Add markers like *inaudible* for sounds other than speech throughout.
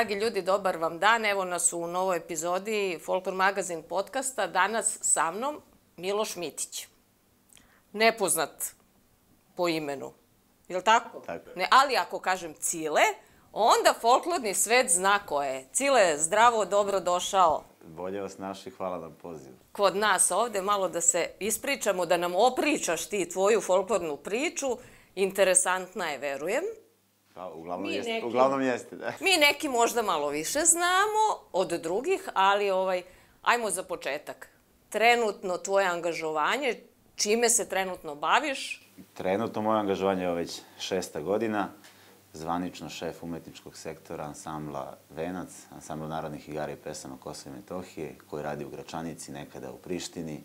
Dragi ljudi, dobar vam dan. Evo nas u novoj epizodi Folklor Magazin podcasta. Danas sa mnom Miloš Mitić. Nepoznat po imenu. Je li tako? Tako je. Ne, ali ako kažem Cile, onda folklorni svet zna ko je. Cile, zdravo, dobro došao Bolje vas našli, hvala na pozivu. kod nas ovde, malo da se ispričamo, da nam opričaš ti tvoju folklornu priču. Interesantna je, verujem. Pa, uglavnom, Mi jeste, neki- uglavnom jeste, da. Mi neki možda malo više znamo od drugih, ali ovaj, ajmo za početak. Trenutno tvoje angažovanje, čime se trenutno baviš? Trenutno moje angažovanje je već šesta godina, zvanično šef umetničkog sektora ansambla Venac, ansambla narodnih igara i pesama Kosova i Metohije, koji radi u Gračanici, nekada u Prištini,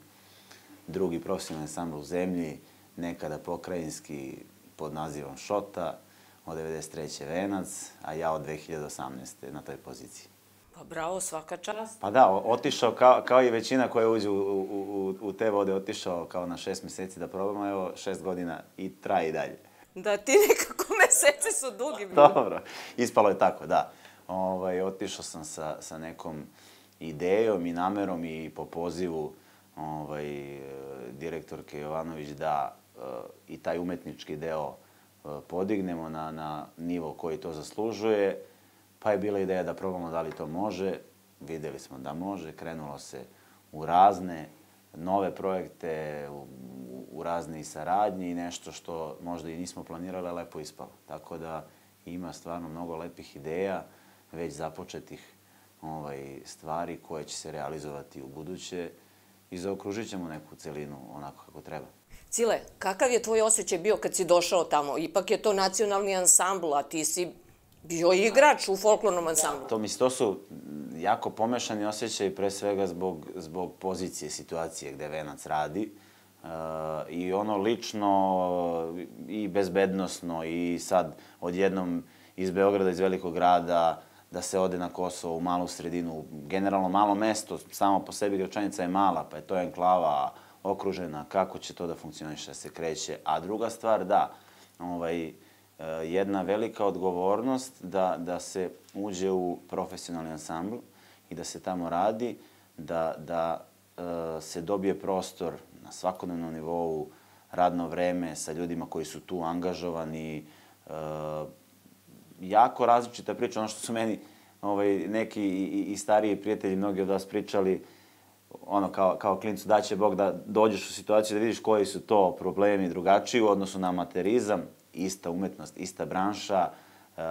drugi profesionalni ansambl u zemlji, nekada pokrajinski pod nazivom Šota, od 93. Venac, a ja od 2018. na toj poziciji. Pa bravo, svaka čast. Pa da, otišao kao, kao i većina koja uđe u, u, u, u te vode, otišao kao na šest meseci da probamo, evo šest godina i traje i dalje. Da ti *laughs* nekako meseci su dugi. bili. Dobro, ispalo je tako, da. Ovaj, otišao sam sa, sa nekom idejom i namerom i po pozivu ovaj, direktorke Jovanović da e, i taj umetnički deo podignemo na, na nivo koji to zaslužuje. Pa je bila ideja da probamo da li to može. Videli smo da može. Krenulo se u razne nove projekte, u, u- razne saradnje i nešto što možda i nismo planirali, ali lepo ispalo. Tako da ima stvarno mnogo lepih ideja, već započetih ovaj, stvari koje će se realizovati u buduće i zaokružit ćemo neku celinu onako kako treba. Cile, kakav je tvoj osjećaj bio kad si došao tamo? Ipak je to nacionalni ansambl, a ti si bio igrač u folklornom ansamblu. To, mislim, to su jako pomešani osjećaji, pre svega zbog, zbog pozicije, situacije gde Venac radi. E, I ono lično i bezbednosno i sad odjednom iz Beograda, iz velikog grada, da se ode na Kosovo u malu sredinu, generalno malo mesto, samo po sebi Gračanica je mala, pa je to enklava okružena, kako će to da funkcioniše, da se kreće. A druga stvar, da, ovaj, e, jedna velika odgovornost da, da se uđe u profesionalni ansambl i da se tamo radi, da, da e, se dobije prostor na svakodnevnom nivou, radno vreme sa ljudima koji su tu angažovani, e, jako različita priča, ono što su meni ovaj, neki i, i- i stariji prijatelji, mnogi od vas pričali, ono kao, kao klincu da će Bog da dođeš u situaciju da vidiš koji su to problemi drugačiji u odnosu na amaterizam, ista umetnost, ista branša, e,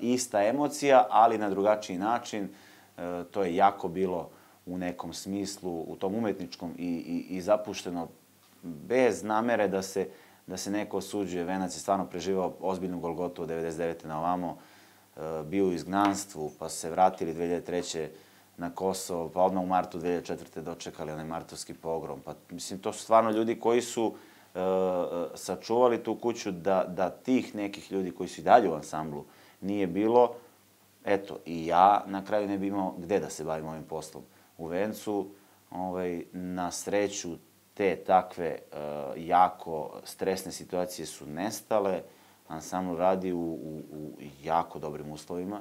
ista emocija, ali na drugačiji način. E, to je jako bilo u nekom smislu, u tom umetničkom i, i, i zapušteno bez namere da se, da se neko osuđuje. Venac je stvarno preživao ozbiljnu golgotu od 99. na ovamo, e, bio u izgnanstvu, pa se vratili 2003 na Kosovo, pa odmah u martu 2004. dočekali onaj martovski pogrom. Pa, mislim, to su stvarno ljudi koji su e, e, sačuvali tu kuću da, da tih nekih ljudi koji su i dalje u ansamblu nije bilo, eto, i ja na kraju ne bi imao gde da se bavim ovim poslom. U Vencu, ovaj, na sreću, te takve e, jako stresne situacije su nestale, ansambl radi u, u, u jako dobrim uslovima,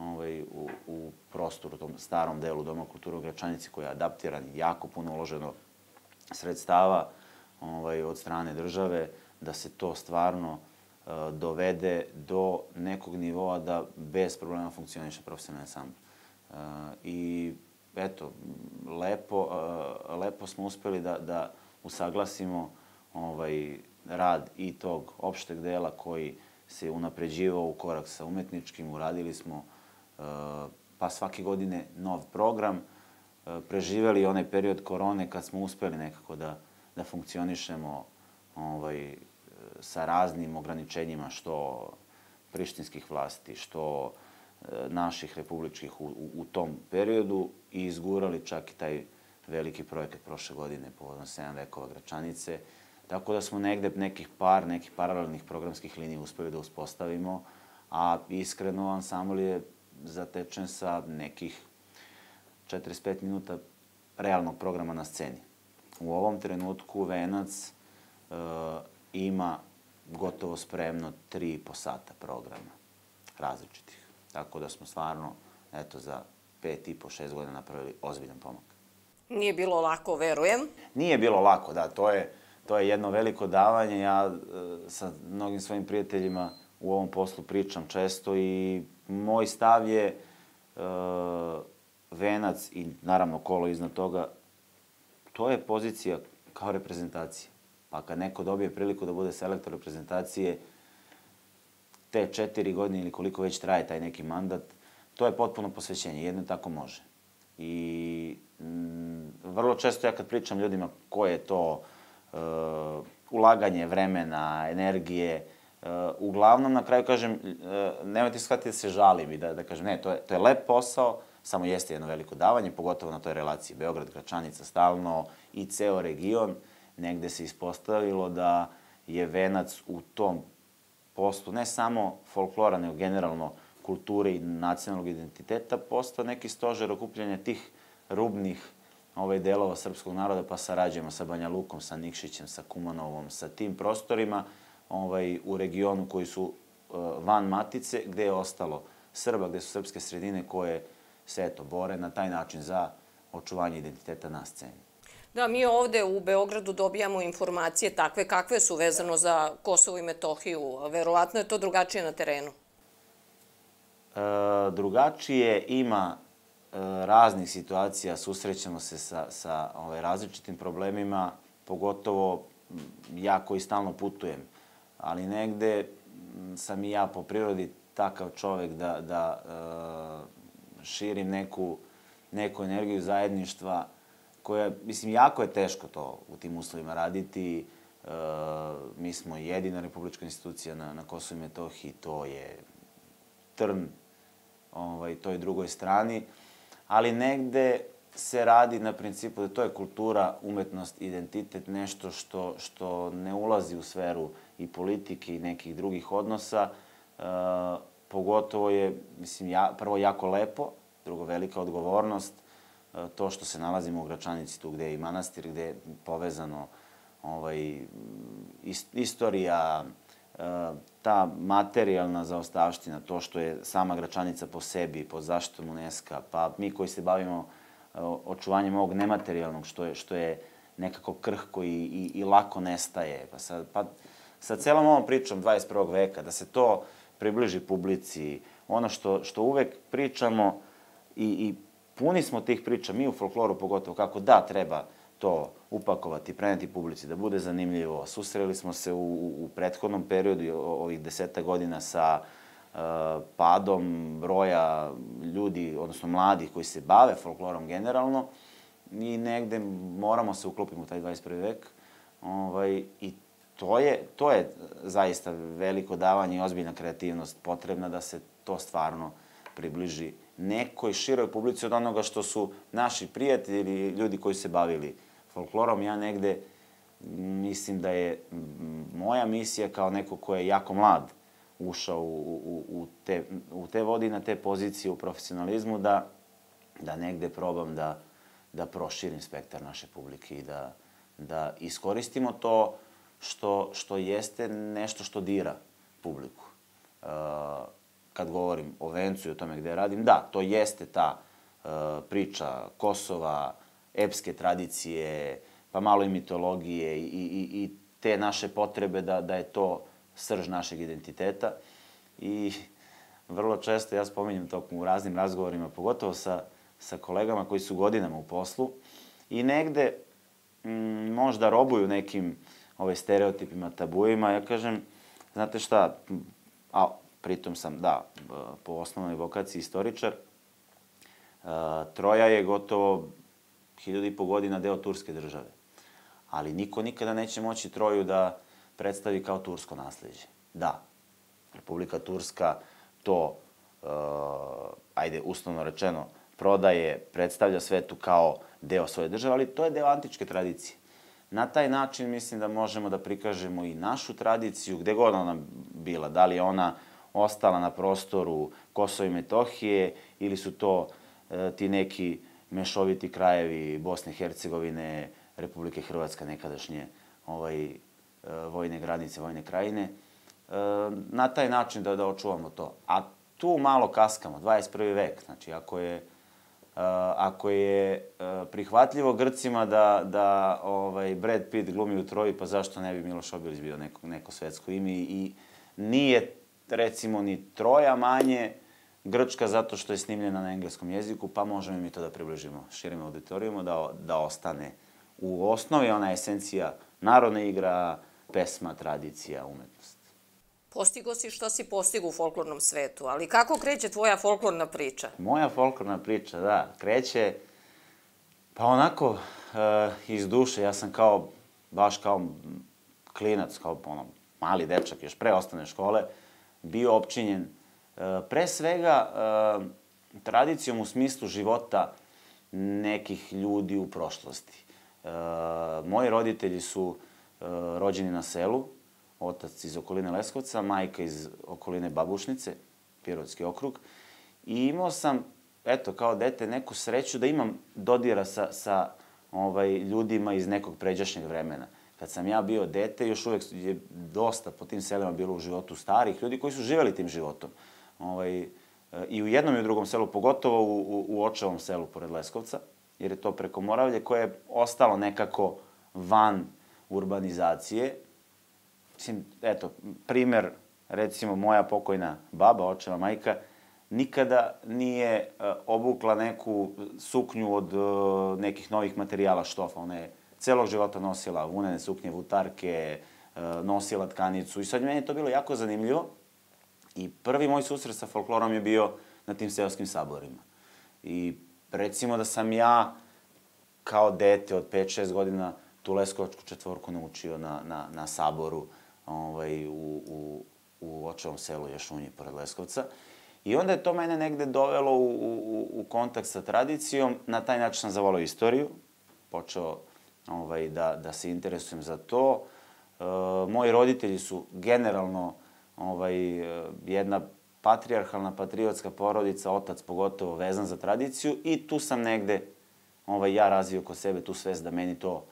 ovaj, u, u prostoru, tom starom delu Doma kulture u Gračanici koji je adaptiran, jako puno uloženo sredstava ovaj, od strane države, da se to stvarno e, dovede do nekog nivoa da bez problema funkcioniše profesionalni ansambl. E, I eto, lepo, e, lepo smo uspeli da, da usaglasimo ovaj, rad i tog opšteg dela koji se unapređivao u korak sa umetničkim, uradili smo e, pa svake godine nov program, e, preživeli onaj period korone kad smo uspeli nekako da, da funkcionišemo ovaj, e, sa raznim ograničenjima, što prištinskih vlasti, što e, naših republičkih u, u, u tom periodu i izgurali čak i taj veliki projekat prošle godine povodom 7 vekova Gračanice. Tako da smo negde nekih par, nekih paralelnih programskih linija uspeli da uspostavimo, a iskreno ansambl je zatečen sa nekih 45 minuta realnog programa na sceni. U ovom trenutku Venac e, ima gotovo spremno tri po sata programa različitih. Tako da smo stvarno, eto, za pet i po, šest godina napravili ozbiljan pomak. Nije bilo lako, verujem. Nije bilo lako, da, to je, to je jedno veliko davanje. Ja e, sa mnogim svojim prijateljima u ovom poslu pričam često i moj stav je e, venac i naravno kolo iznad toga, to je pozicija kao reprezentacija. Pa kad neko dobije priliku da bude selektor reprezentacije, te četiri godine ili koliko već traje taj neki mandat, to je potpuno posvećenje, jedno tako može. I mm, vrlo često ja kad pričam ljudima ko je to uh, ulaganje vremena, energije, uh, uglavnom na kraju kažem, uh, nemojte shvatiti da se žalim i da, da kažem, ne, to je, to je lep posao, samo jeste jedno veliko davanje, pogotovo na toj relaciji Beograd-Gračanica stalno i ceo region, negde se ispostavilo da je venac u tom poslu ne samo folklora, nego generalno kulture i nacionalnog identiteta, postao neki stožer okupljanja tih rubnih ovaj, delova srpskog naroda, pa sarađujemo sa Banja Lukom, sa Nikšićem, sa Kumanovom, sa tim prostorima ovaj, u regionu koji su uh, van Matice, gde je ostalo Srba, gde su srpske sredine koje se eto, bore na taj način za očuvanje identiteta na sceni. Da, mi ovde u Beogradu dobijamo informacije takve kakve su vezano za Kosovo i Metohiju. Verovatno je to drugačije na terenu. E, drugačije ima e, raznih situacija, susrećemo se sa, sa ovaj, različitim problemima, pogotovo ja koji stalno putujem. Ali negde sam i ja po prirodi takav čovek da, da e, širim neku, neku energiju zajedništva, koja, mislim, jako je teško to u tim uslovima raditi. E, mi smo jedina republička institucija na, na Kosovo i Metohiji, to je trn ovaj, toj drugoj strani, ali negde se radi na principu da to je kultura, umetnost, identitet, nešto što, što ne ulazi u sferu i politike i nekih drugih odnosa. E, pogotovo je, mislim, ja, prvo jako lepo, drugo velika odgovornost, E, to što se nalazimo u Gračanici, tu gde je i manastir, gde je povezano ovaj, istorija, e, ta materijalna zaostavština, to što je sama Gračanica po sebi, pod zaštitom UNESCO, pa mi koji se bavimo e, očuvanjem ovog nematerijalnog, što je, što je nekako krhko i, i, i lako nestaje. Pa sa, pa sa celom ovom pričom 21. veka, da se to približi publici, ono što, što uvek pričamo i, i puni smo tih priča, mi u folkloru pogotovo, kako da treba to upakovati, preneti publici, da bude zanimljivo. Susreli smo se u, u prethodnom periodu, ovih deseta godina, sa uh, padom broja ljudi, odnosno mladih koji se bave folklorom generalno i negde moramo se uklopiti u taj 21. vek. Ovaj, I to je, to je zaista veliko davanje i ozbiljna kreativnost potrebna da se to stvarno približi nekoj široj publici od onoga što su naši prijatelji ljudi koji se bavili folklorom. Ja negde mislim da je moja misija kao neko ko je jako mlad ušao u, u, u, te, u te vodi na te pozicije u profesionalizmu da, da negde probam da, da proširim spektar naše publike i da, da iskoristimo to što, što jeste nešto što dira publiku. Uh, kad govorim o vencu i o tome gde radim, da, to jeste ta uh, priča Kosova, epske tradicije, pa malo i mitologije i, i, i te naše potrebe da, da je to srž našeg identiteta. I vrlo često ja spominjem to u raznim razgovorima, pogotovo sa, sa kolegama koji su godinama u poslu i negde m, možda robuju nekim ove stereotipima, tabuima. Ja kažem, znate šta, a pritom sam, da, po osnovnoj vokaciji istoričar. E, Troja je gotovo hiljada i po godina deo Turske države. Ali niko nikada neće moći Troju da predstavi kao tursko nasledđe. Da, Republika Turska to, uh, ajde, uslovno rečeno, prodaje, predstavlja svetu kao deo svoje države, ali to je deo antičke tradicije. Na taj način mislim da možemo da prikažemo i našu tradiciju, gde god ona bila, da li ona ostala na prostoru Kosova i Metohije ili su to e, ti neki mešoviti krajevi Bosne i Hercegovine, Republike Hrvatska nekadašnje ovaj, e, vojne granice, vojne krajine. E, na taj način da, da očuvamo to. A tu malo kaskamo, 21. vek. Znači, ako je, ako je uh, prihvatljivo Grcima da, da ovaj, Brad Pitt glumi u Troji, pa zašto ne bi Miloš Obilić bio neko, neko svetsko ime i nije, recimo, ni Troja manje Grčka zato što je snimljena na engleskom jeziku, pa možemo mi to da približimo širim auditorijumu, da, da ostane u osnovi ona esencija narodna igra, pesma, tradicija, umetnost. Postigo si što si postigo u folklornom svetu, ali kako kreće tvoja folklorna priča? Moja folklorna priča, da, kreće pa onako e, iz duše. Ja sam kao, baš kao klinac, kao ono, mali dečak, još pre osnovne škole, bio opčinjen e, pre svega e, tradicijom u smislu života nekih ljudi u prošlosti. Moji roditelji su rođeni na selu, otac iz okoline Leskovca, majka iz okoline Babušnice, Pirotski okrug. I imao sam, eto, kao dete, neku sreću da imam dodira sa, sa ovaj, ljudima iz nekog pređašnjeg vremena. Kad sam ja bio dete, još uvek je dosta po tim selima bilo u životu starih ljudi koji su živeli tim životom. Ovaj, I u jednom i u drugom selu, pogotovo u, u, u Očevom selu pored Leskovca, jer je to preko Moravlje koje je ostalo nekako van urbanizacije, Mislim, eto, primer, recimo, moja pokojna baba, očeva majka, nikada nije uh, obukla neku suknju od uh, nekih novih materijala štofa. Ona je celog života nosila vunene suknje, vutarke, uh, nosila tkanicu i sad meni je to bilo jako zanimljivo. I prvi moj susret sa folklorom je bio na tim seoskim saborima. I recimo da sam ja kao dete od 5-6 godina tu leskovačku četvorku naučio na, na, na saboru ovaj, u, u, u Očevom selu Jašunji, pored Leskovca. I onda je to mene negde dovelo u, u, u kontakt sa tradicijom. Na taj način sam zavolao istoriju, počeo ovaj, da, da se interesujem za to. E, moji roditelji su generalno ovaj, jedna patrijarhalna, patriotska porodica, otac pogotovo vezan za tradiciju i tu sam negde ovaj, ja razvio kod sebe tu svest da meni to,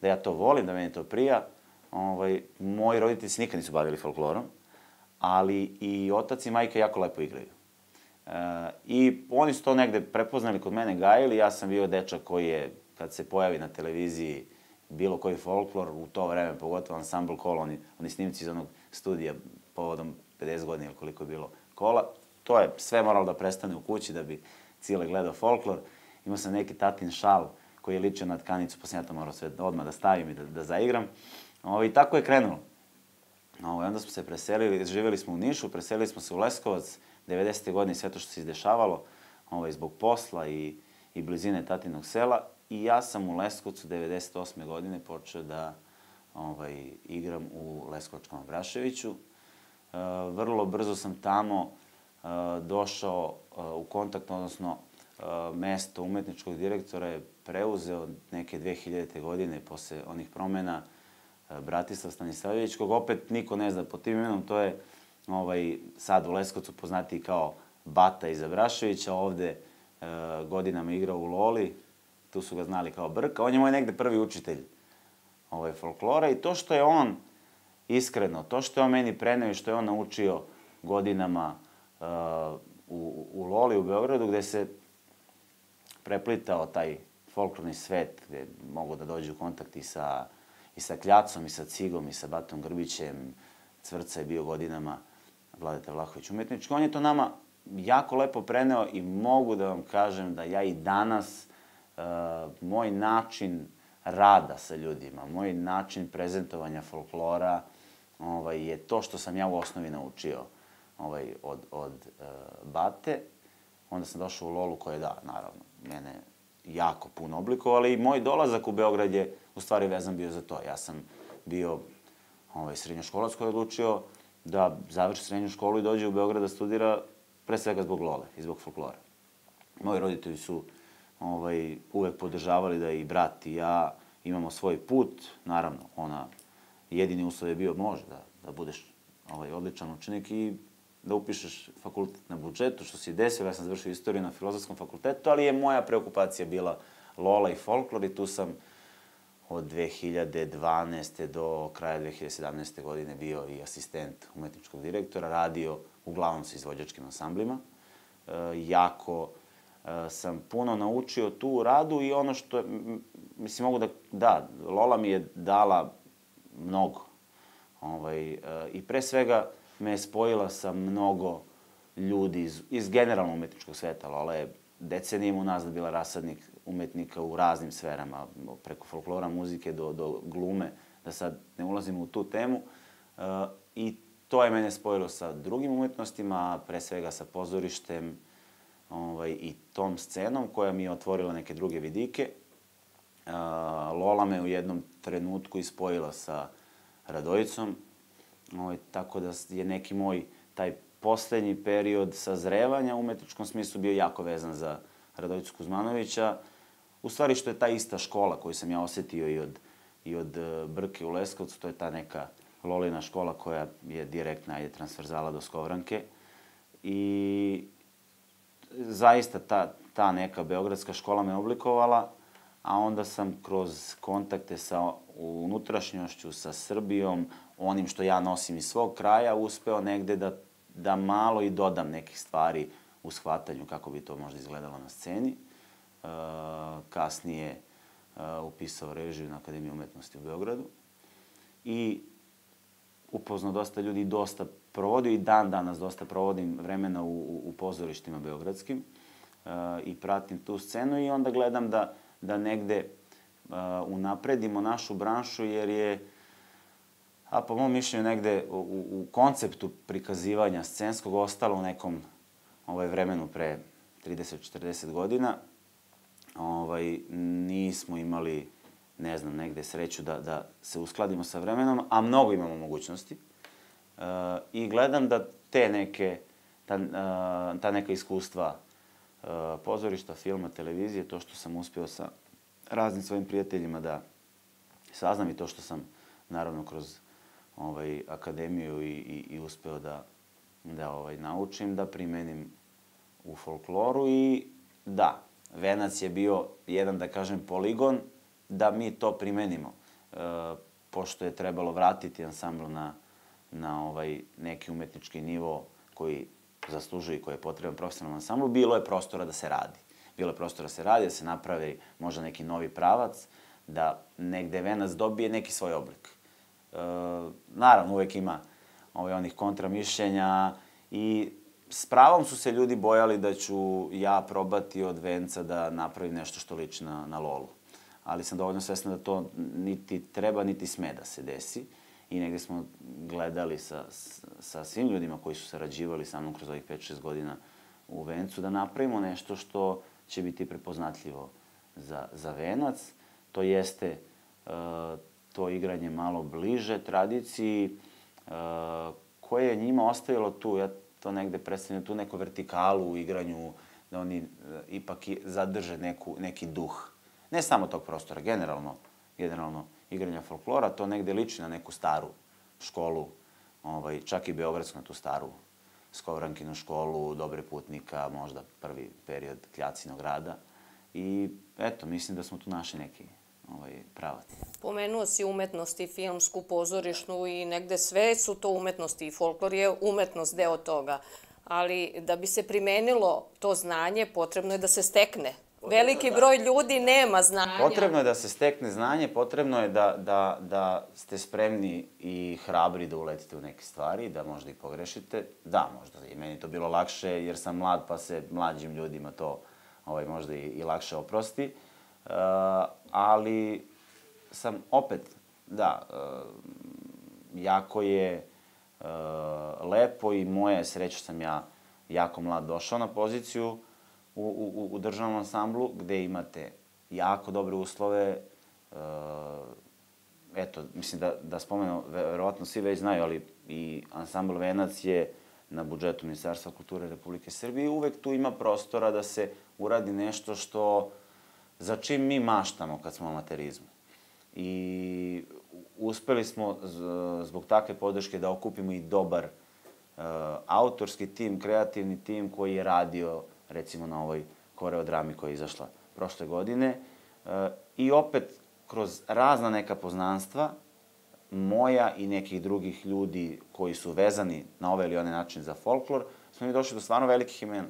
da ja to volim, da meni to prija ovaj, moji roditelji se nikad nisu bavili folklorom, ali i otac i majka jako lepo igraju. E, I oni su to negde prepoznali kod mene, gajili, ja sam bio dečak koji je, kad se pojavi na televiziji bilo koji folklor, u to vreme, pogotovo Ensemble Kola, oni, oni snimci iz onog studija povodom 50 godina ili koliko je bilo kola, to je sve moralo da prestane u kući da bi Cile gledao folklor. Imao sam neki tatin šal koji je ličio na tkanicu, pa sam ja to morao sve odmah da stavim i da, da zaigram. Ovo, I tako je krenulo. Ovo, onda smo se preselili, živeli smo u Nišu, preselili smo se u Leskovac, 90. godine sve to što se izdešavalo, ovaj, zbog posla i, i blizine tatinog sela. I ja sam u Leskovcu 98. godine počeo da ovaj, igram u Leskovačkom Abraševiću. E, vrlo brzo sam tamo e, došao e, u kontakt, odnosno e, mesto umetničkog direktora je preuzeo neke 2000. godine posle onih promena Bratislav Stanislavić, kog opet niko ne zna po tim imenom, to je ovaj, sad u Leskovcu poznati kao Bata iz Abraševića, ovde e, godinama igrao u Loli, tu su ga znali kao Brka, on je moj negde prvi učitelj ovaj, folklora i to što je on iskreno, to što je on meni preneo i što je on naučio godinama uh, u, u Loli u Beogradu, gde se preplitao taj folklorni svet, gde mogu da dođu u kontakt i sa i sa Kljacom, i sa Cigom, i sa Batom Grbićem. Cvrca je bio godinama Vladeta Vlahović umetnički. On je to nama jako lepo preneo i mogu da vam kažem da ja i danas uh, moj način rada sa ljudima, moj način prezentovanja folklora ovaj, je to što sam ja u osnovi naučio ovaj, od, od uh, Bate. Onda sam došao u Lolu koja je, da, naravno, mene jako puno oblikovali i moj dolazak u Beograd je u stvari vezan bio za to. Ja sam bio ovaj, srednjoškolac koji je odlučio da završi srednju školu i dođe u Beograd da studira pre svega zbog Lole i zbog folklora. Moji roditelji su ovaj, uvek podržavali da i brat i ja imamo svoj put. Naravno, ona, jedini uslov je bio može da, da budeš ovaj, odličan učenik i da upišeš fakultet na budžetu, što se i desilo. Ja sam završio istoriju na filozofskom fakultetu, ali je moja preokupacija bila Lola i folklor i tu sam od 2012. do kraja 2017. godine bio i asistent umetničkog direktora, radio uglavnom sa izvođačkim ansamblima. E, jako e, sam puno naučio tu radu i ono što, mislim, mogu da, da, Lola mi je dala mnogo. Ovaj, e, I pre svega me je spojila sa mnogo ljudi iz, iz generalno umetničkog sveta. Lola je decenijima u nas bila rasadnik umetnika u raznim sferama, preko folklora, muzike do, do glume, da sad ne ulazimo u tu temu. Uh, I to je mene spojilo sa drugim umetnostima, pre svega sa pozorištem ovaj, i tom scenom koja mi je otvorila neke druge vidike. Uh, Lola me u jednom trenutku ispojila sa Radojicom, ovaj, tako da je neki moj taj poslednji period sazrevanja u umetničkom smislu bio jako vezan za Radovicu Kuzmanovića. U stvari što je ta ista škola koju sam ja osetio i od, i od e, Brke u Leskovcu, to je ta neka Lolina škola koja je direktna, je transverzala do Skovranke. I zaista ta, ta neka beogradska škola me oblikovala, a onda sam kroz kontakte sa unutrašnjošću, sa Srbijom, onim što ja nosim iz svog kraja, uspeo negde da, da malo i dodam nekih stvari u shvatanju kako bi to možda izgledalo na sceni. Uh, kasnije uh, upisao režiju na Akademiji umetnosti u Beogradu. I upoznao dosta ljudi, dosta provodio i dan danas dosta provodim vremena u, u, u pozorištima beogradskim uh, i pratim tu scenu i onda gledam da, da negde uh, unapredimo našu branšu jer je a po mom mišljenju negde u, u konceptu prikazivanja scenskog ostalo u nekom ovaj, vremenu pre 30-40 godina. Ovaj, nismo imali, ne znam, negde sreću da, da se uskladimo sa vremenom, a mnogo imamo mogućnosti. E, I gledam da te neke, ta, e, ta neka iskustva e, pozorišta, filma, televizije, to što sam uspeo sa raznim svojim prijateljima da saznam i to što sam, naravno, kroz ovaj, akademiju i, i, i uspeo da, da ovaj, naučim, da primenim u folkloru i da, Venac je bio jedan, da kažem, poligon da mi to primenimo. E, pošto je trebalo vratiti ansambl na, na ovaj neki umetnički nivo koji zaslužuje i koji je potreban profesionalnom ansamblu, bilo je prostora da se radi. Bilo je prostora da se radi, da se napravi možda neki novi pravac, da negde Venac dobije neki svoj oblik. E, naravno, uvek ima ovaj, onih kontramišljenja i s pravom su se ljudi bojali da ću ja probati od venca da napravim nešto što liči na, na Lolu. Ali sam dovoljno svesna da to niti treba, niti sme da se desi. I negde smo gledali sa, sa svim ljudima koji su sarađivali sa mnom kroz ovih 5-6 godina u vencu da napravimo nešto što će biti prepoznatljivo za, za venac. To jeste uh, to igranje malo bliže tradiciji uh, koje je njima ostavilo tu. Ja to negde predstavlja tu neku vertikalu u igranju, da oni e, ipak zadrže neku, neki duh. Ne samo tog prostora, generalno, generalno igranja folklora, to negde liči na neku staru školu, ovaj, čak i Beogradsku na tu staru Skovrankinu školu, Dobre putnika, možda prvi period Kljacinog rada. I eto, mislim da smo tu našli neki ovaj, pravac. Pomenuo si umetnosti, filmsku, pozorišnu i negde sve su to umetnosti i folklor je umetnost deo toga. Ali da bi se primenilo to znanje, potrebno je da se stekne. Veliki da. broj ljudi nema znanja. Potrebno je da se stekne znanje, potrebno je da, da, da ste spremni i hrabri da uletite u neke stvari, da možda i pogrešite. Da, možda i meni to bilo lakše jer sam mlad pa se mlađim ljudima to ovaj, možda i, i lakše oprosti. Uh, ali sam opet, da, uh, jako je uh, lepo i moja sreća sam ja jako mlad došao na poziciju u, u, u državnom ansamblu gde imate jako dobre uslove. Uh, eto, mislim da, da spomenu, verovatno svi već znaju, ali i ansambl Venac je na budžetu Ministarstva kulture Republike Srbije uvek tu ima prostora da se uradi nešto što za čim mi maštamo kad smo u amaterizmu. I uspeli smo zbog takve podrške da okupimo i dobar uh, autorski tim, kreativni tim koji je radio recimo na ovoj koreodrami koja je izašla prošle godine. Uh, I opet kroz razna neka poznanstva moja i nekih drugih ljudi koji su vezani na ovaj ili onaj način za folklor, smo mi došli do stvarno velikih imena.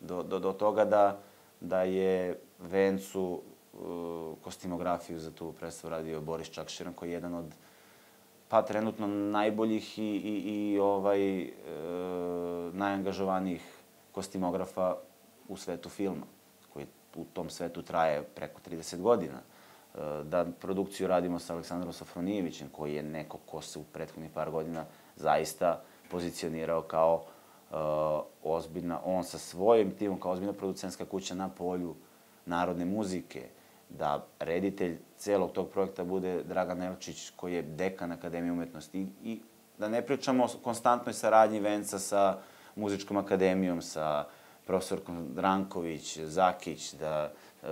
Do, do, do toga da, da je Vencu uh, kostimografiju za tu predstavu radio Boris Čakširan, koji je jedan od pa trenutno najboljih i, i, i ovaj, e, najangažovanijih kostimografa u svetu filma, koji u tom svetu traje preko 30 godina. E, da produkciju radimo sa Aleksandrom Safronijevićem, koji je neko ko se u prethodnih par godina zaista pozicionirao kao e, ozbiljna, on sa svojim timom, kao ozbiljna producentska kuća na polju narodne muzike, da reditelj celog tog projekta bude Dragan Elčić, koji je dekan Akademije umetnosti. I, i da ne pričamo o konstantnoj saradnji Venca sa muzičkom akademijom, sa profesorkom Ranković, Zakić, da, e,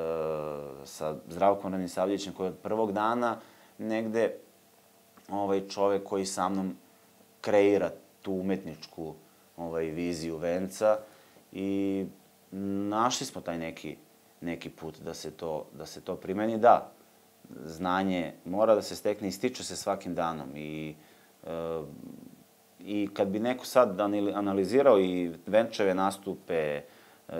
sa Zdravkom Ranisavljevićem, koji od prvog dana negde ovaj čovek koji sa mnom kreira tu umetničku ovaj, viziju Venca i našli smo taj neki neki put da se to, da se to primeni. Da, znanje mora da se stekne i stiče se svakim danom. I, e, i kad bi neko sad analizirao i venčeve nastupe e,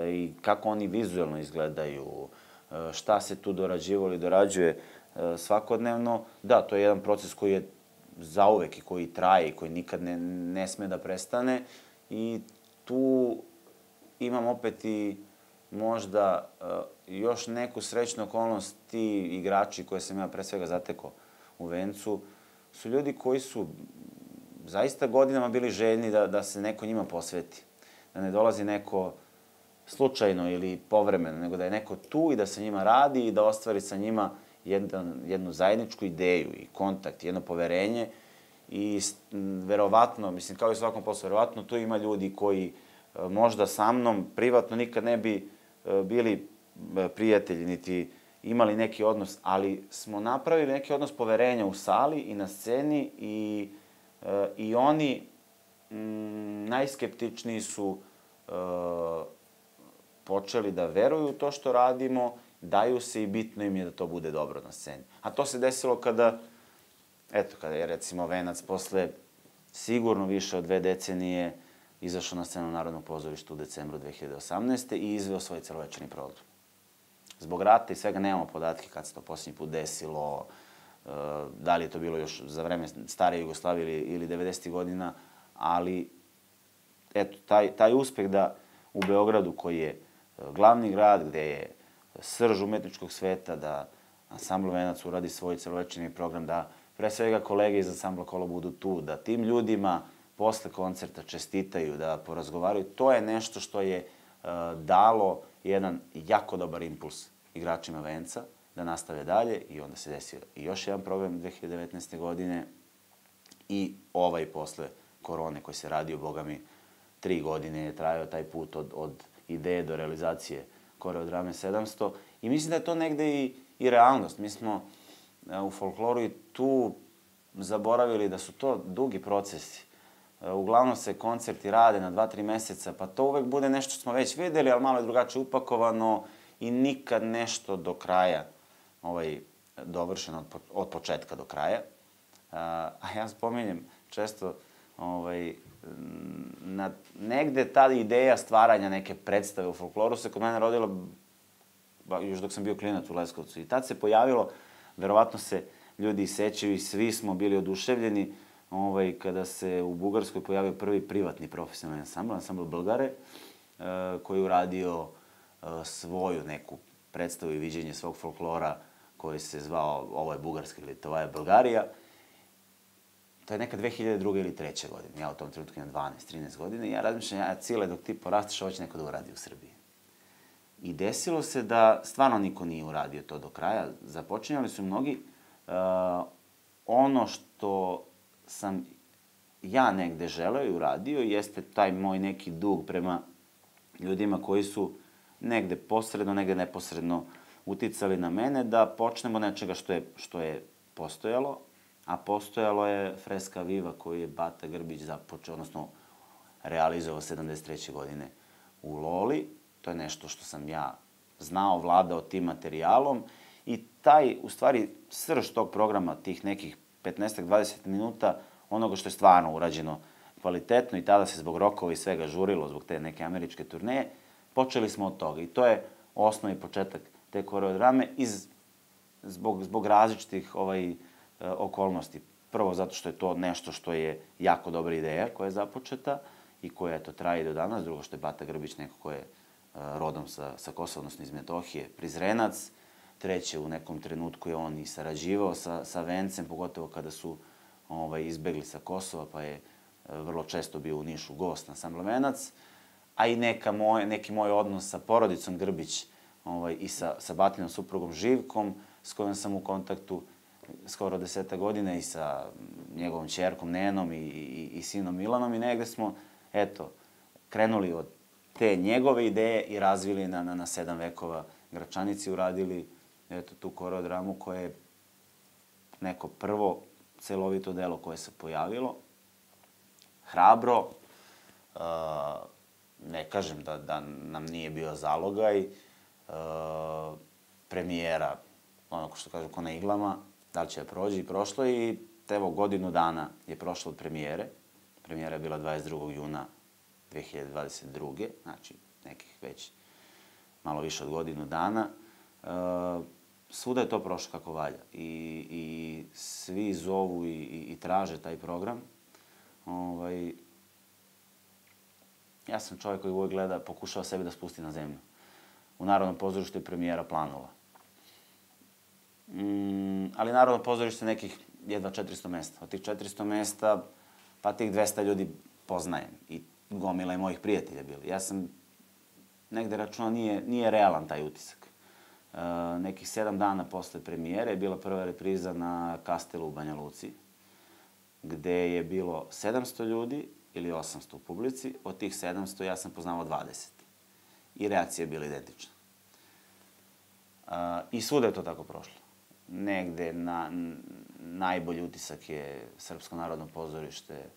i kako oni vizualno izgledaju, e, šta se tu dorađivo ili dorađuje e, svakodnevno, da, to je jedan proces koji je zauvek i koji traje i koji nikad ne, ne sme da prestane i tu imam opet i možda uh, još neku srećnu okolnost ti igrači koje sam ja pre svega zatekao u Vencu su ljudi koji su zaista godinama bili željni da, da se neko njima posveti. Da ne dolazi neko slučajno ili povremeno, nego da je neko tu i da se njima radi i da ostvari sa njima jedan, jednu zajedničku ideju i kontakt, jedno poverenje i verovatno, mislim kao i svakom poslu, verovatno tu ima ljudi koji e, možda sa mnom privatno nikad ne bi E, bili prijatelji, niti imali neki odnos, ali smo napravili neki odnos poverenja u sali i na sceni i, e, i oni m, najskeptičniji su e, počeli da veruju u to što radimo, daju se i bitno im je da to bude dobro na sceni. A to se desilo kada, eto, kada je recimo Venac posle sigurno više od dve decenije izašao na scenu Narodnog pozorišta u decembru 2018. i izveo svoj celovečerni program. Zbog rata i svega nemamo podatke kad se to posljednji put desilo, e, da li je to bilo još za vreme stare Jugoslavije ili, ili 90. godina, ali eto, taj, taj uspeh da u Beogradu, koji je e, glavni grad, gde je srž umetničkog sveta, da ansambl Venac uradi svoj celovečerni program, da pre svega kolege iz ansambla Kolo budu tu, da tim ljudima posle koncerta čestitaju, da porazgovaraju, to je nešto što je uh, dalo jedan jako dobar impuls igračima Venca da nastave dalje i onda se desio i još jedan program 2019. godine i ovaj posle korone koji se radio, boga mi, tri godine je trajao taj put od, od ideje do realizacije koreodrame 700 i mislim da je to negde i, i realnost. Mi smo uh, u folkloru i tu zaboravili da su to dugi procesi E, uglavnom se koncerti rade na 2-3 meseca, pa to uvek bude nešto što smo već videli, ali malo je drugačije upakovano i nikad nešto do kraja ovaj, dovršeno od, od početka do kraja. A, a ja spominjem često ovaj, na, negde ta ideja stvaranja neke predstave u folkloru se kod mene rodila ba, još dok sam bio klinac u Leskovcu. I tad se pojavilo, verovatno se ljudi sećaju i svi smo bili oduševljeni, ovaj, kada se u Bugarskoj pojavio prvi privatni profesionalni ansambl, ansambl Bulgare, uh, koji je uradio uh, svoju neku predstavu i viđenje svog folklora koji se zvao Ovo je Bugarska ili To je Bulgarija. To je neka 2002. ili 3. godine. Ja u tom trenutku imam 12, 13 godina i ja razmišljam, ja cile dok ti porasteš, ovo će neko da uradi u Srbiji. I desilo se da stvarno niko nije uradio to do kraja. Započinjali su mnogi. Uh, ono što sam ja negde želeo i uradio jeste taj moj neki dug prema ljudima koji su negde posredno, negde neposredno uticali na mene da počnemo nečega što je, što je postojalo, a postojalo je freska Viva koju je Bata Grbić započeo, odnosno realizovao 73. godine u Loli. To je nešto što sam ja znao, vladao tim materijalom i taj, u stvari, srž tog programa, tih nekih 15-20 minuta onoga što je stvarno urađeno kvalitetno i tada se zbog rokova i svega žurilo, zbog te neke američke turneje, počeli smo od toga. I to je osnovni početak te koreodrame iz, zbog, zbog različitih ovaj, e, okolnosti. Prvo zato što je to nešto što je jako dobra ideja koja je započeta i koja eto, traje do danas. Drugo što je Bata Grbić neko ko je uh, rodom sa, sa Kosova, odnosno iz Metohije, prizrenac. Treće, u nekom trenutku je on i sarađivao sa, sa Vencem, pogotovo kada su ovaj, izbegli sa Kosova, pa je uh, vrlo često bio u Nišu gost na Samblemenac. A i neka moj, neki moj odnos sa porodicom Grbić ovaj, i sa, sa Batinom suprugom Živkom, s kojom sam u kontaktu skoro deseta godina i sa njegovom čerkom Nenom i, i, i sinom Milanom i negde smo, eto, krenuli od te njegove ideje i razvili na, na, na sedam vekova Gračanici, uradili eto, tu koreodramu koja je neko prvo celovito delo koje se pojavilo. Hrabro, uh, ne kažem da, da nam nije bio zalogaj, uh, premijera, onako što kažu, ko na iglama, da li će da prođe i prošlo i evo godinu dana je prošlo od premijere. Premijera je bila 22. juna 2022. Znači nekih već malo više od godinu dana. E, svuda je to prošlo kako valja i, i svi zovu i, i, i traže taj program. Ovaj, ja sam čovjek koji uvijek gleda, pokušava sebe da spusti na zemlju. U Narodnom pozorištu je premijera planova. Mm, ali Narodno pozorište nekih jedva 400 mesta. Od tih 400 mesta, pa tih 200 ljudi poznajem. I gomila je mojih prijatelja bili. Ja sam negde računao, nije, nije realan taj utisak. E, nekih sedam dana posle premijere je bila prva repriza na Kastelu u Banja Luci, gde je bilo 700 ljudi ili 800 u publici. Od tih 700 ja sam poznavao 20. I reakcija je bila identična. E, I svuda je to tako prošlo negde na, najbolji utisak je Srpsko narodno pozorište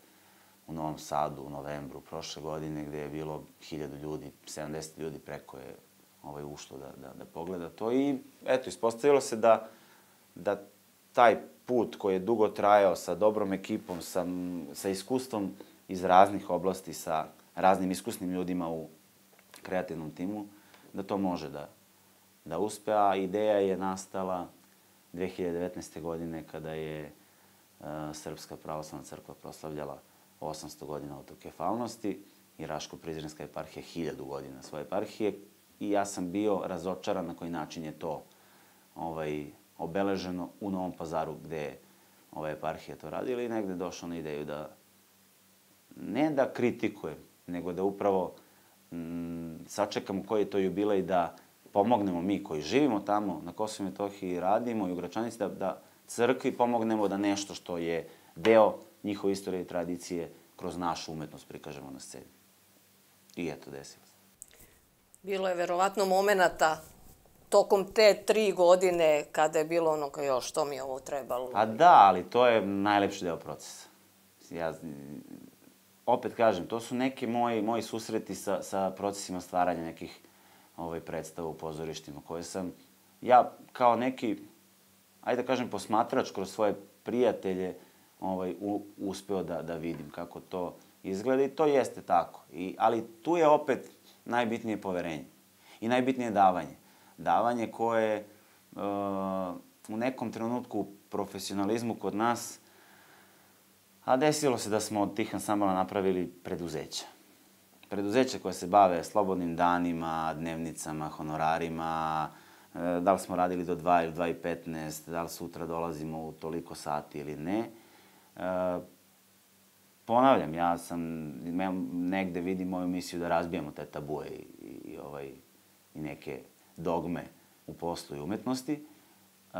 u Novom Sadu u novembru prošle godine gde je bilo hiljadu ljudi, 70 ljudi preko je ovaj, ušlo da, da, da pogleda to i eto, ispostavilo se da, da taj put koji je dugo trajao sa dobrom ekipom, sa, sa iskustvom iz raznih oblasti, sa raznim iskusnim ljudima u kreativnom timu, da to može da, da uspe, a ideja je nastala 2019. godine kada je uh, Srpska pravoslavna crkva proslavljala 800 godina autokefalnosti i Raško-Prizrenska eparhija 1000 godina svoje eparhije i ja sam bio razočaran na koji način je to ovaj, obeleženo u Novom pazaru gde je ova eparhija to radila i negde došao na ideju da ne da kritikujem, nego da upravo mm, sačekam koji je to jubilej da pomognemo mi koji živimo tamo na Kosovo i Metohiji, radimo i u Gračanici, da, da crkvi pomognemo da nešto što je deo njihove istorije i tradicije kroz našu umetnost prikažemo na sceni. I eto, desilo. Bilo je verovatno momenata tokom te tri godine kada je bilo ono kao još, što mi je ovo trebalo? A da, ali to je najlepši deo procesa. Ja, opet kažem, to su neki moji, moji susreti sa, sa procesima stvaranja nekih ovaj, predstava u pozorištima koje sam ja kao neki, ajde da kažem, posmatrač kroz svoje prijatelje ovaj, u, uspeo da, da vidim kako to izgleda i to jeste tako. I, ali tu je opet najbitnije poverenje i najbitnije davanje. Davanje koje uh, u nekom trenutku u profesionalizmu kod nas, a desilo se da smo od tih ansambala napravili preduzeća preduzeća koje se bave slobodnim danima, dnevnicama, honorarima, e, da li smo radili do 2 ili 2 i 15, da li sutra dolazimo u toliko sati ili ne. E, ponavljam, ja sam, negde vidim moju misiju da razbijamo te tabue i, i, ovaj, i neke dogme u poslu i umetnosti. E,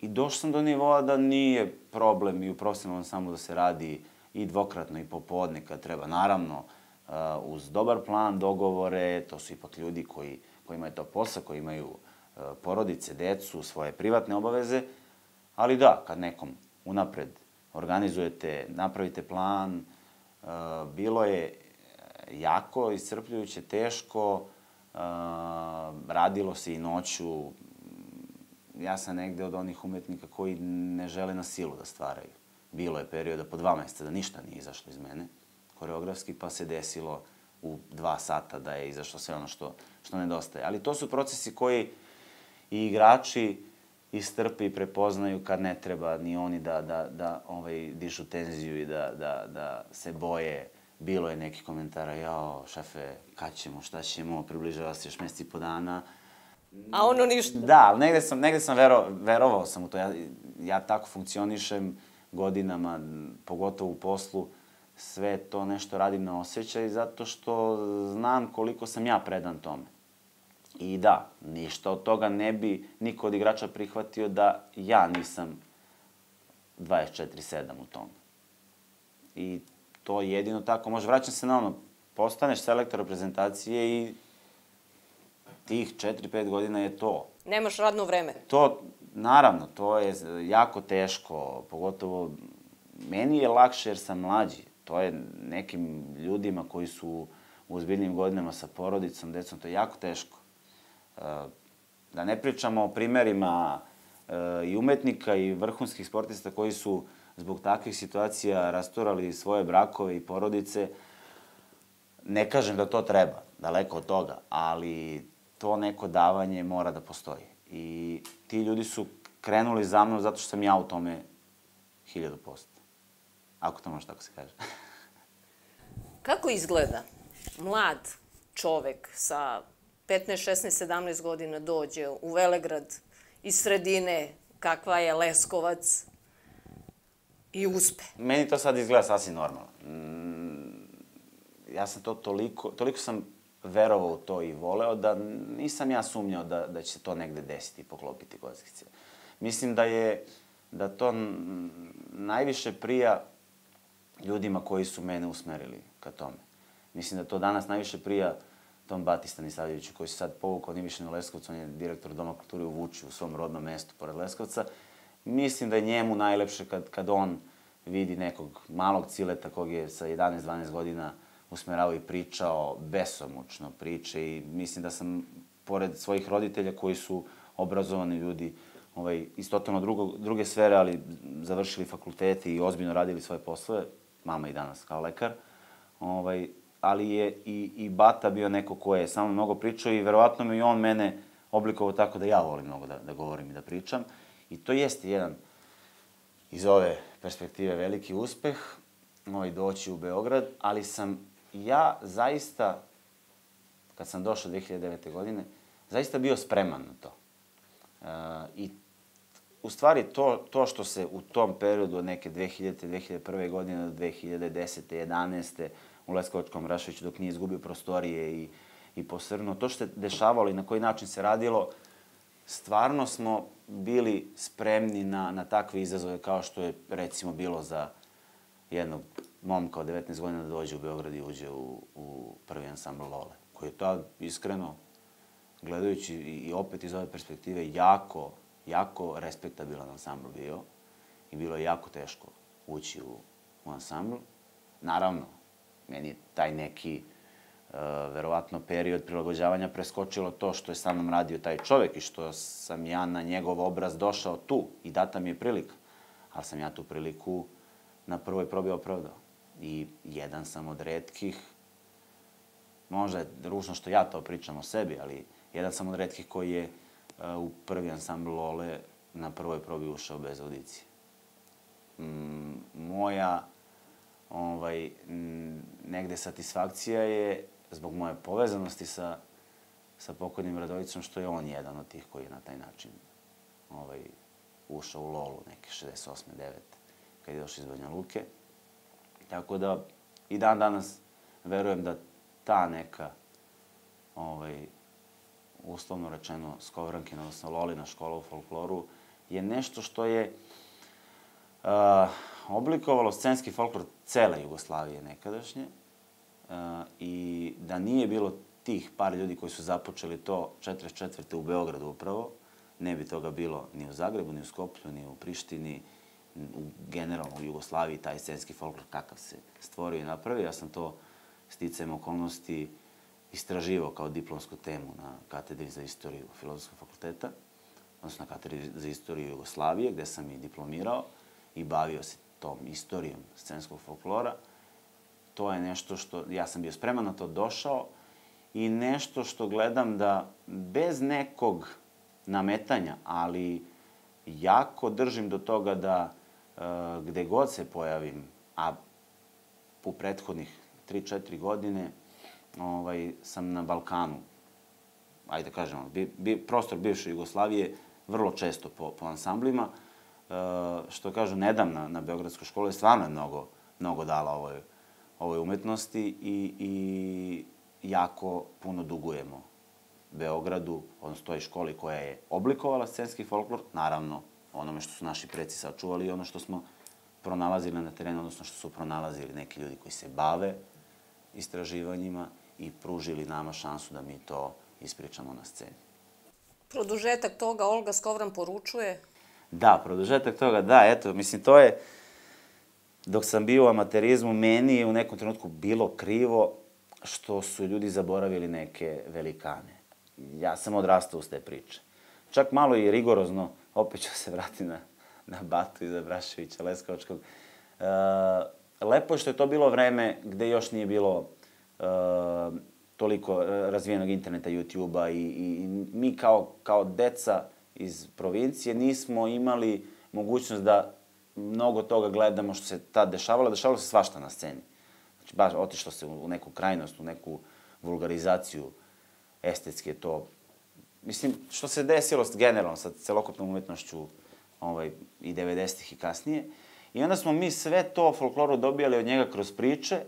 I došao sam do nivoa da nije problem i u profesionalnom samo da se radi i dvokratno i popodne kad treba. Naravno, Uh, uz dobar plan, dogovore, to su ipak ljudi koji, kojima je to posao, koji imaju uh, porodice, decu, svoje privatne obaveze, ali da, kad nekom unapred organizujete, napravite plan, uh, bilo je jako iscrpljujuće, teško, radilo se i noću, ja sam negde od onih umetnika koji ne žele na silu da stvaraju. Bilo je perioda po dva meseca da ništa nije izašlo iz mene, koreografski, pa se desilo u dva sata da je izašlo sve ono što, što nedostaje. Ali to su procesi koji i igrači istrpe i prepoznaju kad ne treba ni oni da, da, da ovaj, dišu tenziju i da, da, da se boje. Bilo je neki komentara, jao, šefe, kad ćemo, šta ćemo, približava se još meseci po dana. A ono ništa. Da, ali negde sam, negde sam vero, verovao sam u to. Ja, ja tako funkcionišem godinama, pogotovo u poslu, sve to nešto radim na osjećaj zato što znam koliko sam ja predan tome. I da, ništa od toga ne bi niko od igrača prihvatio da ja nisam 24-7 u tome. I to jedino tako može. Vraćam se na ono, postaneš selektor reprezentacije i tih 4-5 godina je to. Nemaš radno vreme. To, naravno, to je jako teško, pogotovo meni je lakše jer sam mlađi. To je nekim ljudima koji su u ozbiljnim godinama sa porodicom, decom, to je jako teško. Da ne pričamo o primerima e, i umetnika i vrhunskih sportista koji su zbog takvih situacija rasturali svoje brakove i porodice. Ne kažem da to treba, daleko od toga, ali to neko davanje mora da postoji. I ti ljudi su krenuli za mnom zato što sam ja u tome hiljadu posto. Ako to može tako se kaže. Kako izgleda mlad čovek sa 15, 16, 17 godina dođe u Velegrad iz sredine kakva je Leskovac i uspe? Meni to sad izgleda sasvim normalno. Mm, ja sam to toliko, toliko sam verovao u to i voleo da nisam ja sumnjao da, da će se to negde desiti i poklopiti kockice. Mislim da je, da to najviše prija ljudima koji su mene usmerili ka tome. Mislim da to danas najviše prija tom Bati Stanisavljeviću, koji se sad povukao ni više na Leskovcu, on je direktor Doma kulture u Vuči, u svom rodnom mestu pored Leskovca. Mislim da je njemu najlepše kad, kad on vidi nekog malog cileta kog je sa 11-12 godina usmeravao i pričao besomučno priče i mislim da sam, pored svojih roditelja koji su obrazovani ljudi, ovaj, iz totalno drugo, druge sfere, ali završili fakultete i ozbiljno radili svoje poslove, mama i danas kao lekar, ovaj, ali je i, i Bata bio neko ko je samo mnogo pričao i verovatno mi on mene oblikovao tako da ja volim mnogo da, da govorim i da pričam. I to jeste jedan iz ove perspektive veliki uspeh, moj doći u Beograd, ali sam ja zaista, kad sam došao 2009. godine, zaista bio spreman na to. Uh, I u stvari to, to što se u tom periodu od neke 2000. 2001. godine do 2010. 11. u Leskovačkom Raševiću dok nije izgubio prostorije i, i posrnuo, to što se dešavalo i na koji način se radilo, stvarno smo bili spremni na, na takve izazove kao što je recimo bilo za jednog momka od 19 godina da dođe u Beograd i uđe u, u prvi ansambl Lole, koji je tad iskreno, gledajući i opet iz ove perspektive, jako jako respektabilan ansambl bio i bilo je jako teško ući u, u ansambl. Naravno, meni taj neki uh, verovatno period prilagođavanja preskočilo to što je sa mnom radio taj čovek i što sam ja na njegov obraz došao tu i data mi je prilika. Ali sam ja tu priliku na prvoj probi opravdao. I jedan sam od redkih, možda je ružno što ja to pričam o sebi, ali jedan sam od redkih koji je u prvi ansambl Lole na prvoj probi ušao bez audicije. Moja ovaj, negde satisfakcija je zbog moje povezanosti sa, sa pokojnim Radovicom, što je on jedan od tih koji je na taj način ovaj, ušao u Lolu neke 68. 9. kad je došao iz Banja Luke. Tako da i dan danas verujem da ta neka ovaj, uslovno rečeno Skovrankina, odnosno Lolina škola u folkloru, je nešto što je uh, oblikovalo scenski folklor cele Jugoslavije nekadašnje uh, i da nije bilo tih par ljudi koji su započeli to 44. u Beogradu upravo, ne bi toga bilo ni u Zagrebu, ni u Skoplju, ni u Prištini, u generalno u Jugoslaviji taj scenski folklor kakav se stvorio i napravio. Ja sam to sticajem okolnosti istraživao kao diplomsku temu na katedri za istoriju Filozofskog fakulteta. odnosno na katedri za istoriju Jugoslavije, gde sam i diplomirao i bavio se tom istorijom scenskog folklora. To je nešto što, ja sam bio spreman na to došao i nešto što gledam da bez nekog nametanja, ali jako držim do toga da e, gde god se pojavim, a u prethodnih 3-4 godine ovaj, sam na Balkanu, ajde da kažemo, bi, bi, prostor bivše Jugoslavije, vrlo često po, po ansamblima, što kažu, ne dam na, na Beogradskoj školi, stvarno je mnogo, mnogo dala ovoj, ovoj umetnosti i, i jako puno dugujemo Beogradu, odnosno toj školi koja je oblikovala scenski folklor, naravno onome što su naši preci sačuvali i ono što smo pronalazili na terenu, odnosno što su pronalazili neki ljudi koji se bave istraživanjima i pružili nama šansu da mi to ispričamo na sceni. Produžetak toga Olga Skovran poručuje? Da, produžetak toga, da, eto, mislim, to je, dok sam bio u amaterizmu, meni je u nekom trenutku bilo krivo što su ljudi zaboravili neke velikane. Ja sam odrastao uz te priče. Čak malo i rigorozno, opet ću se vratiti na, na Batu iza Braševića, Leskovačkog. E, lepo je što je to bilo vreme gde još nije bilo e, toliko razvijenog interneta, YouTube-a i, i mi kao, kao deca iz provincije nismo imali mogućnost da mnogo toga gledamo što se tad dešavalo. Dešavalo se svašta na sceni. Znači, baš otišlo se u neku krajnost, u neku vulgarizaciju estetske to. Mislim, što se desilo generalno sa celokupnom umetnošću ovaj, i 90-ih i kasnije. I onda smo mi sve to folkloru dobijali od njega kroz priče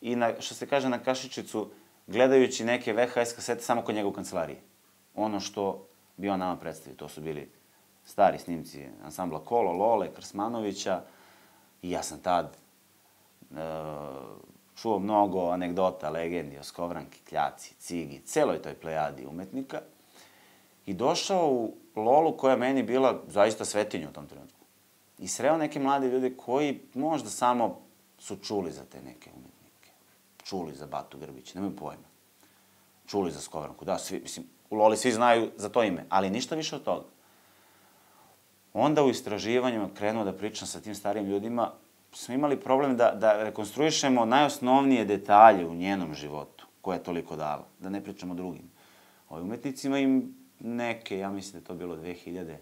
i, na, što se kaže, na kašičicu gledajući neke VHS kasete samo kod njega u kancelariji. Ono što bi on nama predstavio, to su bili stari snimci ansambla Kolo, Lole, Krsmanovića i ja sam tad e, čuo mnogo anegdota, legendi o Skovranki, Kljaci, Cigi, celoj toj plejadi umetnika i došao u Lolu koja meni bila zaista svetinja u tom trenutku. I sreo neke mlade ljude koji možda samo su čuli za te neke umetnike čuli za Batu Grbić, nemaju pojma. Čuli za Skovranku, da, svi, mislim, u Loli svi znaju za to ime, ali ništa više od toga. Onda u istraživanjima krenuo da pričam sa tim starijim ljudima, smo imali problem da, da rekonstruišemo najosnovnije detalje u njenom životu, koje je toliko dala, da ne pričamo drugim. Ovi umetnicima im neke, ja mislim da to bilo 2013.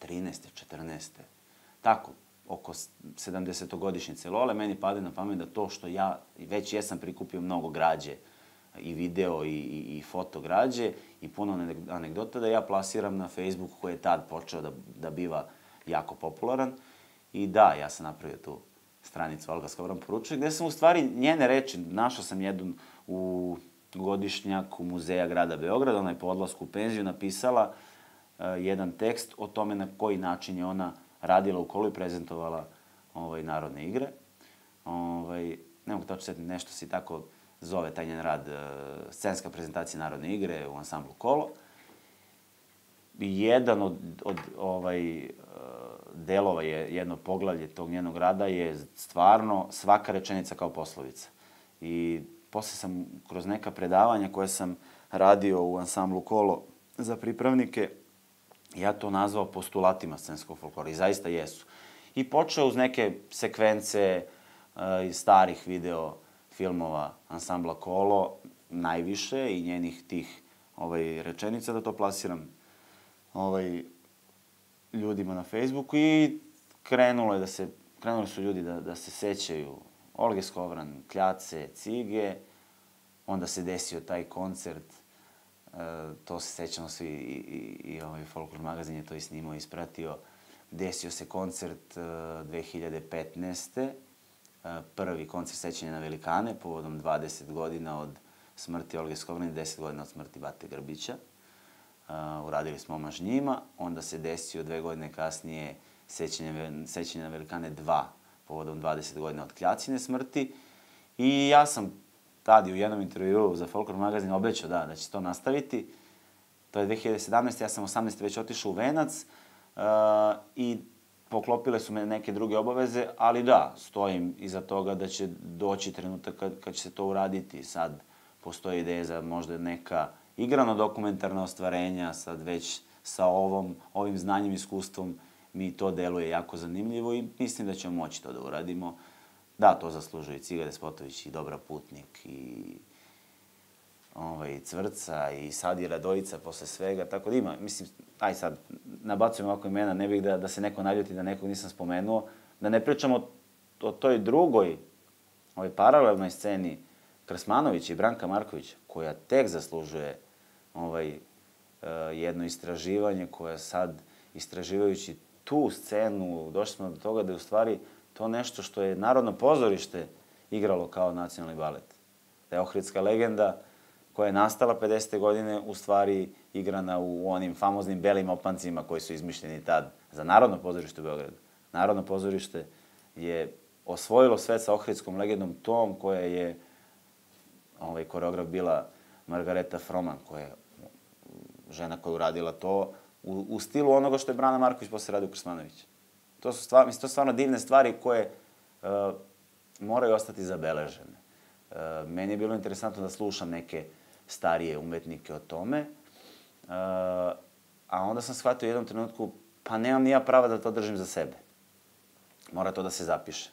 14. Tako, oko 70-godišnjice Lole, meni pade na pamet da to što ja već jesam prikupio mnogo građe i video i, i, i fotograđe i puno anegdota da ja plasiram na Facebooku koji je tad počeo da, da biva jako popularan. I da, ja sam napravio tu stranicu Olga Skobran poručuje, gde sam u stvari njene reči, našao sam jednu u godišnjaku Muzeja grada Beograda, ona je po odlasku u penziju napisala uh, jedan tekst o tome na koji način je ona radila u kolu i prezentovala ovaj, narodne igre. Ovaj, ne mogu tačno setiti, nešto se tako zove taj njen rad, uh, scenska prezentacija narodne igre u ansamblu Kolo. Jedan od, od ovaj, uh, delova je, jedno poglavlje tog njenog rada je stvarno svaka rečenica kao poslovica. I posle sam kroz neka predavanja koje sam radio u ansamblu Kolo za pripravnike, ja to nazvao postulatima scenskog folklora i zaista jesu. I počeo uz neke sekvence uh, iz starih video filmova ansambla Kolo, najviše i njenih tih ovaj, rečenica da to plasiram ovaj, ljudima na Facebooku i krenulo je da se, krenuli su ljudi da, da se sećaju Olge Skovran, Kljace, Cige, onda se desio taj koncert E, to se sećamo svi i, i, i ovaj Folklor magazin je to i snimao i ispratio. Desio se koncert uh, 2015. Uh, prvi koncert sećanja na velikane povodom 20 godina od smrti Olge Skogran 10 godina od smrti Bate Grbića. Uh, uradili smo omaž njima, onda se desio dve godine kasnije sećanje, sećanje na velikane 2 povodom 20 godina od Kljacine smrti. I ja sam tad u jednom intervjuu za Folklor magazin obećao da, da će to nastaviti. To je 2017. Ja sam 18. već otišao u Venac uh, i poklopile su me neke druge obaveze, ali da, stojim iza toga da će doći trenutak kad, kad će se to uraditi. Sad postoji ideja za možda neka igrano dokumentarna ostvarenja, sad već sa ovom, ovim znanjem i iskustvom mi to deluje jako zanimljivo i mislim da ćemo moći to da uradimo. Da, to zaslužuje i Ciga Despotović i Dobra Putnik i ovaj, Cvrca i sad i Radojica posle svega, tako da ima, mislim, aj sad, nabacujem ovako imena, ne bih da, da se neko naljuti da nekog nisam spomenuo, da ne pričamo o, o toj drugoj, ovoj paralelnoj sceni Krsmanović i Branka Marković, koja tek zaslužuje ovaj, uh, jedno istraživanje koje sad, istraživajući tu scenu, došli smo do toga da je u stvari to nešto što je Narodno pozorište igralo kao nacionalni balet. Da je Ohridska legenda koja je nastala 50. godine u stvari igrana u onim famoznim belim opancima koji su izmišljeni tad za Narodno pozorište u Beogradu. Narodno pozorište je osvojilo sve sa Ohridskom legendom tom koja je ovaj, koreograf bila Margareta Froman, koja je žena koja je uradila to u, u stilu onoga što je Brana Marković posle radio Krsmanović. To su stvar, mislim, to su stvarno divne stvari koje uh, moraju ostati zabeležene. Uh, meni je bilo interesantno da slušam neke starije umetnike o tome, uh, a onda sam shvatio u jednom trenutku, pa nemam ni ja prava da to držim za sebe. Mora to da se zapiše.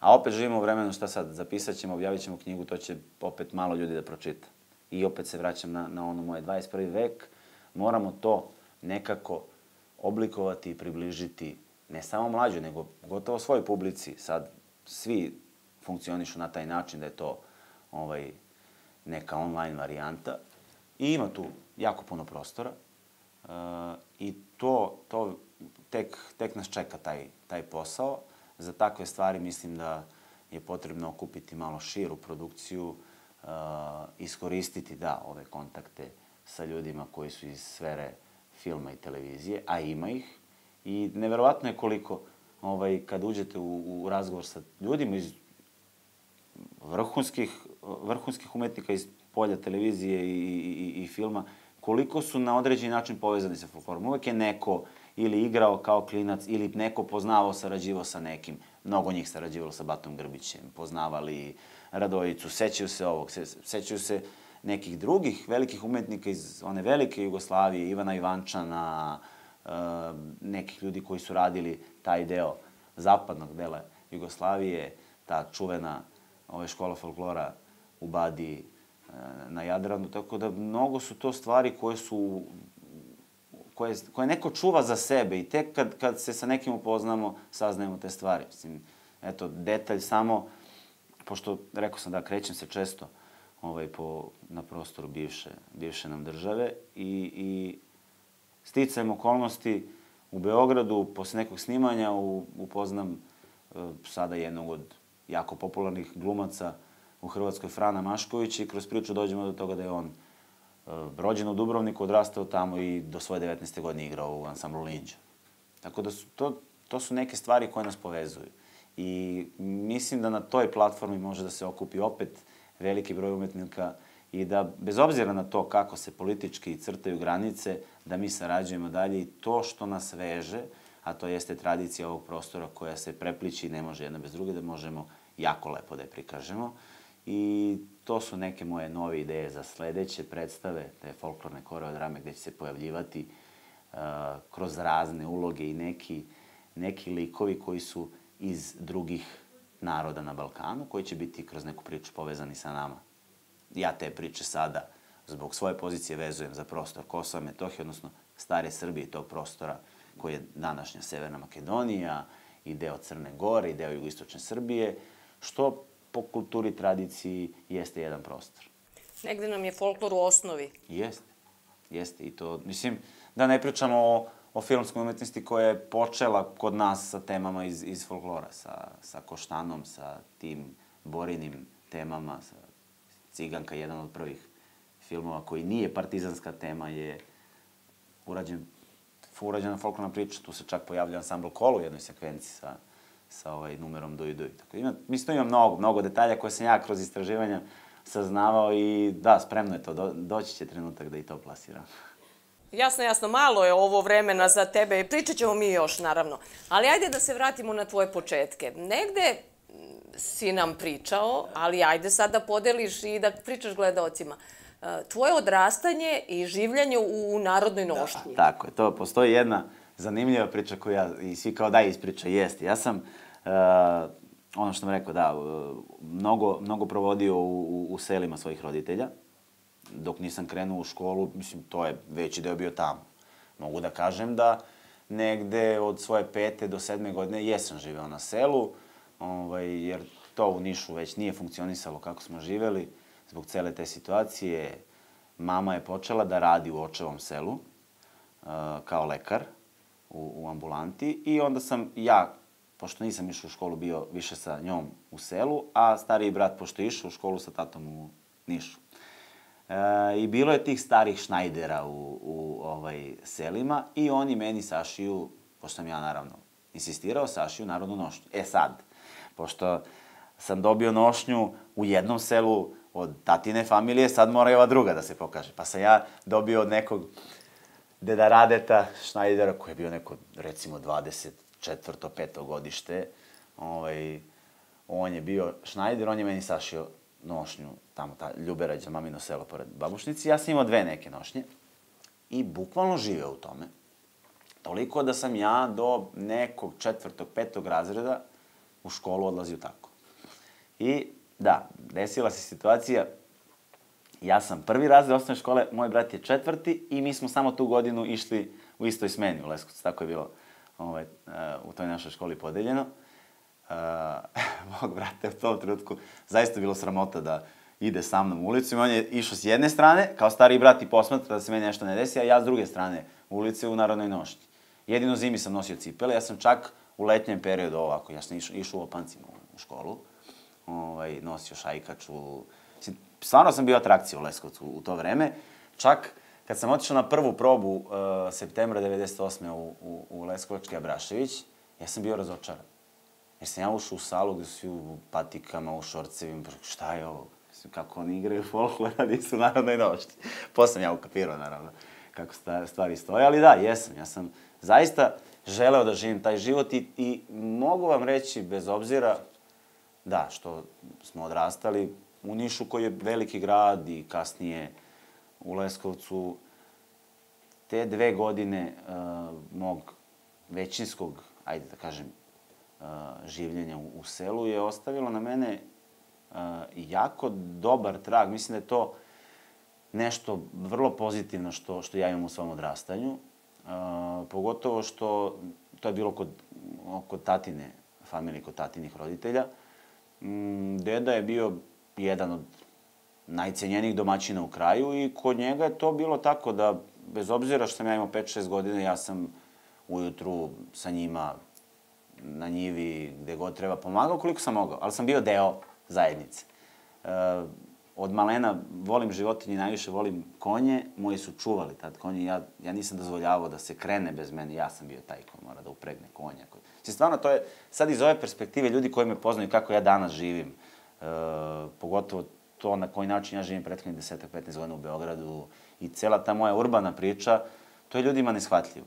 A opet živimo u vremenu, šta sad, zapisat ćemo, objavit ćemo knjigu, to će opet malo ljudi da pročita. I opet se vraćam na, na ono moje 21. vek, moramo to nekako oblikovati i približiti ne samo mlađu, nego gotovo svoj publici. Sad svi funkcionišu na taj način da je to ovaj, neka online varijanta. I ima tu jako puno prostora. Uh, I to, to tek, tek nas čeka taj, taj posao. Za takve stvari mislim da je potrebno okupiti malo širu produkciju, uh, iskoristiti, da, ove kontakte sa ljudima koji su iz sfere filma i televizije, a ima ih. I neverovatno je koliko, ovaj, kad uđete u, u razgovor sa ljudima iz vrhunskih, vrhunskih umetnika iz polja televizije i, i, i filma, koliko su na određeni način povezani sa folklorom. Uvek je neko ili igrao kao klinac, ili neko poznavao, sarađivao sa nekim. Mnogo njih sarađivalo sa Batom Grbićem, poznavali Radojicu, sećaju se ovog, se, sećaju se nekih drugih velikih umetnika iz one velike Jugoslavije, Ivana Ivančana, uh, nekih ljudi koji su radili taj deo zapadnog dela Jugoslavije, ta čuvena ove škola folklora u Badi uh, na Jadranu, tako da mnogo su to stvari koje su koje, koje neko čuva za sebe i tek kad, kad se sa nekim upoznamo, saznajemo te stvari. Mislim, eto, detalj samo, pošto rekao sam da krećem se često ovaj, po, na prostoru bivše, bivše nam države i, i sticajem okolnosti u Beogradu, posle nekog snimanja, u, upoznam e, sada jednog od jako popularnih glumaca u Hrvatskoj, Frana Mašković, i kroz priču dođemo do toga da je on e, rođen u Dubrovniku, odrastao tamo i do svoje 19. godine igrao u ansamblu Linđa. Tako da su to, to su neke stvari koje nas povezuju. I mislim da na toj platformi može da se okupi opet veliki broj umetnika i da, bez obzira na to kako se politički crtaju granice, da mi sarađujemo dalje i to što nas veže, a to jeste tradicija ovog prostora koja se prepliči i ne može jedna bez druge, da možemo jako lepo da je prikažemo. I to su neke moje nove ideje za sledeće predstave, te folklorne koreodrame gde će se pojavljivati uh, kroz razne uloge i neki, neki likovi koji su iz drugih naroda na Balkanu, koji će biti kroz neku priču povezani sa nama. Ja te priče sada, zbog svoje pozicije, vezujem za prostor Kosova i Metohije, odnosno stare Srbije, tog prostora koji je današnja Severna Makedonija, i deo Crne Gore, i deo jugoistočne Srbije, što po kulturi tradiciji jeste jedan prostor. Negde nam je folklor u osnovi. Jeste, jeste. I to, mislim, da ne pričamo o o filmskoj umetnosti koja je počela kod nas sa temama iz, iz folklora, sa, sa Koštanom, sa tim borinim temama, sa Ciganka, jedan od prvih filmova koji nije partizanska tema, je urađen, urađena folklorna priča, tu se čak pojavlja ansambl Kolo u jednoj sekvenci sa, sa ovaj numerom Duj Duj. Tako ima, mislim, ima mnogo, mnogo detalja koje sam ja kroz istraživanja saznavao i da, spremno je to, do, doći će trenutak da i to plasiram. Jasno, jasno, malo je ovo vremena za tebe i pričat ćemo mi još, naravno. Ali ajde da se vratimo na tvoje početke. Negde si nam pričao, ali ajde sad da podeliš i da pričaš gledalcima. E, tvoje odrastanje i življanje u, Narodnoj Da, nošnji. tako je. To postoji jedna zanimljiva priča koju ja, i svi kao daj ispriča, jeste. Ja sam, uh, ono što sam rekao, da, uh, mnogo, mnogo provodio u, u, selima svojih roditelja. Dok nisam krenuo u školu, mislim, to je veći deo bio tamo. Mogu da kažem da negde od svoje pete do sedme godine jesam živeo na selu, ovaj, jer to u Nišu već nije funkcionisalo kako smo živeli zbog cele te situacije. Mama je počela da radi u očevom selu uh, kao lekar u, u ambulanti i onda sam ja, pošto nisam išao u školu, bio više sa njom u selu, a stariji brat, pošto je išao u školu sa tatom u Nišu. E, I bilo je tih starih šnajdera u, u ovaj, selima i oni meni sašiju, pošto sam ja naravno insistirao, sašiju narodnu nošnju. E sad, pošto sam dobio nošnju u jednom selu od tatine familije, sad mora i ova druga da se pokaže. Pa sam ja dobio od nekog deda Radeta Šnajdera, koji je bio neko, recimo, 24. 5. godište. Ovaj, on je bio Šnajder, on je meni sašio nošnju, tamo ta Ljuberađa, mamino selo pored babušnici. Ja sam imao dve neke nošnje i bukvalno živeo u tome. Toliko da sam ja do nekog četvrtog, petog razreda u školu odlazio tako. I da, desila se situacija, ja sam prvi razred osnovne škole, moj brat je četvrti i mi smo samo tu godinu išli u istoj smeni u Leskovcu, tako je bilo ovaj, uh, u toj našoj školi podeljeno. Mog brata je u tom trenutku zaista bilo sramota da ide sa mnom u ulicu on je išao s jedne strane, kao stari brat i posmatra da se meni nešto ne desi, a ja s druge strane u ulici u Narodnoj nošnji. Jedino zimi sam nosio cipele, ja sam čak u letnjem periodu ovako, ja sam išao, išao u opancima u školu, ovaj, nosio šajkaču, stvarno sam bio atrakcija u Leskovcu u to vreme, čak kad sam otišao na prvu probu uh, septembra 98. u, u, u Leskovački Abrašević, ja sam bio razočaran. Jer sam ja ušao u salu gde su svi u patikama, u šorcevima, pa šta je ovo? Kako oni igraju folklor, a nisu narodnoj nošti. Posle sam ja ukapirao, naravno, kako stvari stoje, ali da, jesam. Ja sam zaista želeo da živim taj život i, i mogu vam reći, bez obzira, da, što smo odrastali u Nišu koji je veliki grad i kasnije u Leskovcu, te dve godine uh, mog većinskog, ajde da kažem, uh, življenja u, u selu je ostavilo na mene uh, jako dobar trag. Mislim da je to nešto vrlo pozitivno što, što ja imam u svom odrastanju. Uh, pogotovo što to je bilo kod, kod tatine familije, kod tatinih roditelja. Mm, deda je bio jedan od najcenjenijih domaćina u kraju i kod njega je to bilo tako da, bez obzira što sam ja imao 5-6 godina, ja sam ujutru sa njima na njivi, gde god treba, pomagao koliko sam mogao, ali sam bio deo zajednice. E, od malena volim životinje, najviše volim konje, moji su čuvali tad konje, ja, ja nisam dozvoljavao da se krene bez mene, ja sam bio taj ko mora da upregne konja. Znači, stvarno, to je, sad iz ove perspektive, ljudi koji me poznaju kako ja danas živim, e, pogotovo to na koji način ja živim prethodnih 10-15 godina u Beogradu i cela ta moja urbana priča, to je ljudima neshvatljivo.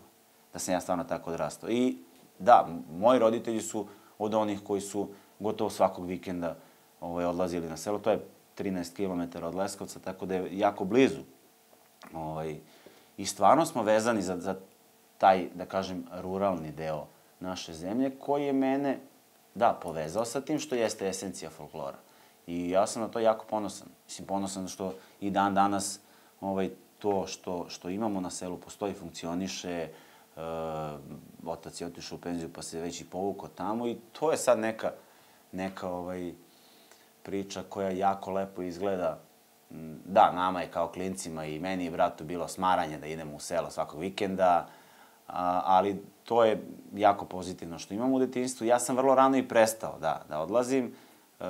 Da sam ja stvarno tako odrastao. I da, moji roditelji su od onih koji su gotovo svakog vikenda ovaj, odlazili na selo. To je 13 km od Leskovca, tako da je jako blizu. Ovaj, I stvarno smo vezani za, za taj, da kažem, ruralni deo naše zemlje, koji je mene, da, povezao sa tim što jeste esencija folklora. I ja sam na to jako ponosan. Mislim, ponosan što i dan danas ovaj, to što, što imamo na selu postoji, funkcioniše, e, otac je otišao u penziju pa se već i povukao tamo i to je sad neka, neka ovaj, priča koja jako lepo izgleda. Da, nama je kao klincima i meni i bratu bilo smaranje da idemo u selo svakog vikenda, a, ali to je jako pozitivno što imamo u detinjstvu. Ja sam vrlo rano i prestao da, da odlazim. E,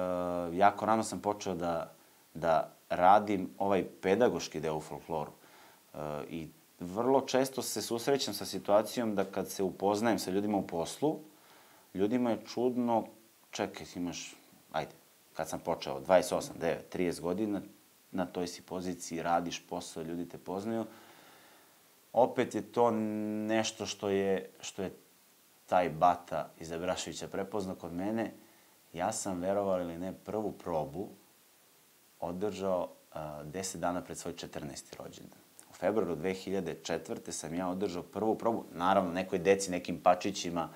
jako rano sam počeo da, da radim ovaj pedagoški deo u folkloru. E, I vrlo često se susrećem sa situacijom da kad se upoznajem sa ljudima u poslu, ljudima je čudno, čekaj, imaš, ajde, kad sam počeo, 28, 9, 30 godina, na toj si poziciji, radiš posao, ljudi te poznaju, opet je to nešto što je, što je taj Bata iz Abraševića prepoznao kod mene. Ja sam, verovao ili ne, prvu probu održao 10 dana pred svoj 14. rođendan. U februaru 2004. sam ja održao prvu probu, naravno nekoj deci, nekim pačićima,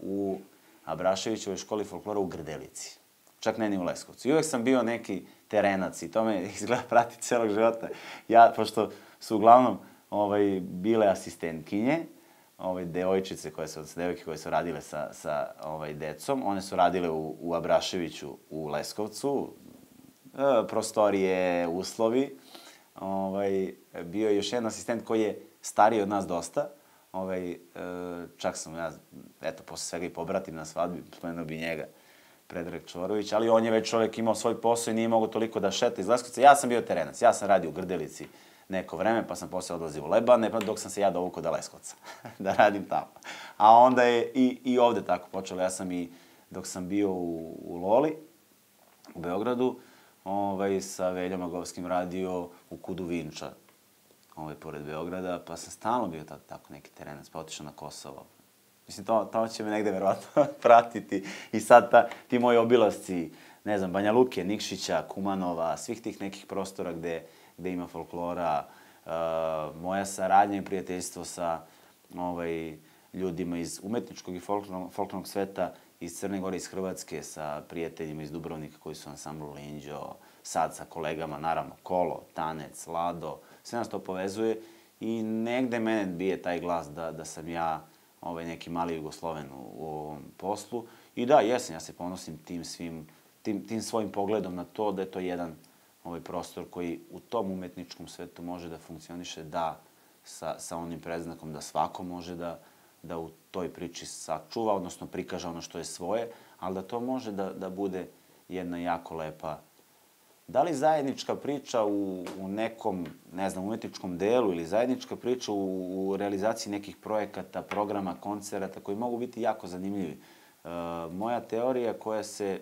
u Abraševićevoj školi folklora u Grdelici. Čak ne ni u Leskovcu. I uvek sam bio neki terenac i to me *laughs* izgleda prati celog života. Ja, pošto su uglavnom ovaj, bile asistentkinje, ovaj, devojčice koje su, devojke koje su radile sa, sa ovaj, decom, one su radile u, u Abraševiću u Leskovcu, e, prostorije, uslovi. Ovaj, bio je još jedan asistent koji je stariji od nas dosta, ovaj, e, čak sam ja, eto, posle svega i pobratim na svadbi, spomenuo bi njega, Predrag Čvorović, ali on je već čovek imao svoj posao i nije mogao toliko da šeta iz Leskovca. Ja sam bio terenac, ja sam radio u Grdelici neko vreme, pa sam posle odlazio u Lebane, pa dok sam se ja dovukao do Leskovca, *laughs* da radim tamo. A onda je i, i ovde tako počelo. Ja sam i, dok sam bio u, u Loli, u Beogradu, ovaj, sa Veljom Agovskim radio u Kudu Vinča, ovaj, pored Beograda, pa sam stalno bio tad, tako neki terenac, pa otišao na Kosovo. Mislim, to, to će me negde verovatno *laughs* pratiti. I sad ta, ti moji obilasci, ne znam, Banja Luke, Nikšića, Kumanova, svih tih nekih prostora gde, gde ima folklora, uh, moja saradnja i prijateljstvo sa ovaj, ljudima iz umetničkog i folklornog, folklornog sveta iz Crne Gore, iz Hrvatske, sa prijateljima iz Dubrovnika koji su ansamblu Linđo, sad sa kolegama, naravno, Kolo, Tanec, Lado, sve nas to povezuje i negde mene bije taj glas da, da sam ja ovaj, neki mali Jugosloven u, u ovom poslu. I da, jesam, ja se ponosim tim svim, tim, tim svojim pogledom na to da je to jedan ovaj prostor koji u tom umetničkom svetu može da funkcioniše, da, sa, sa onim predznakom da svako može da, da u toj priči sačuva, odnosno prikaže ono što je svoje, ali da to može da, da bude jedna jako lepa Da li zajednička priča u, u nekom, ne znam, umetničkom delu ili zajednička priča u, u realizaciji nekih projekata, programa, koncerata koji mogu biti jako zanimljivi. E, moja teorija koja se,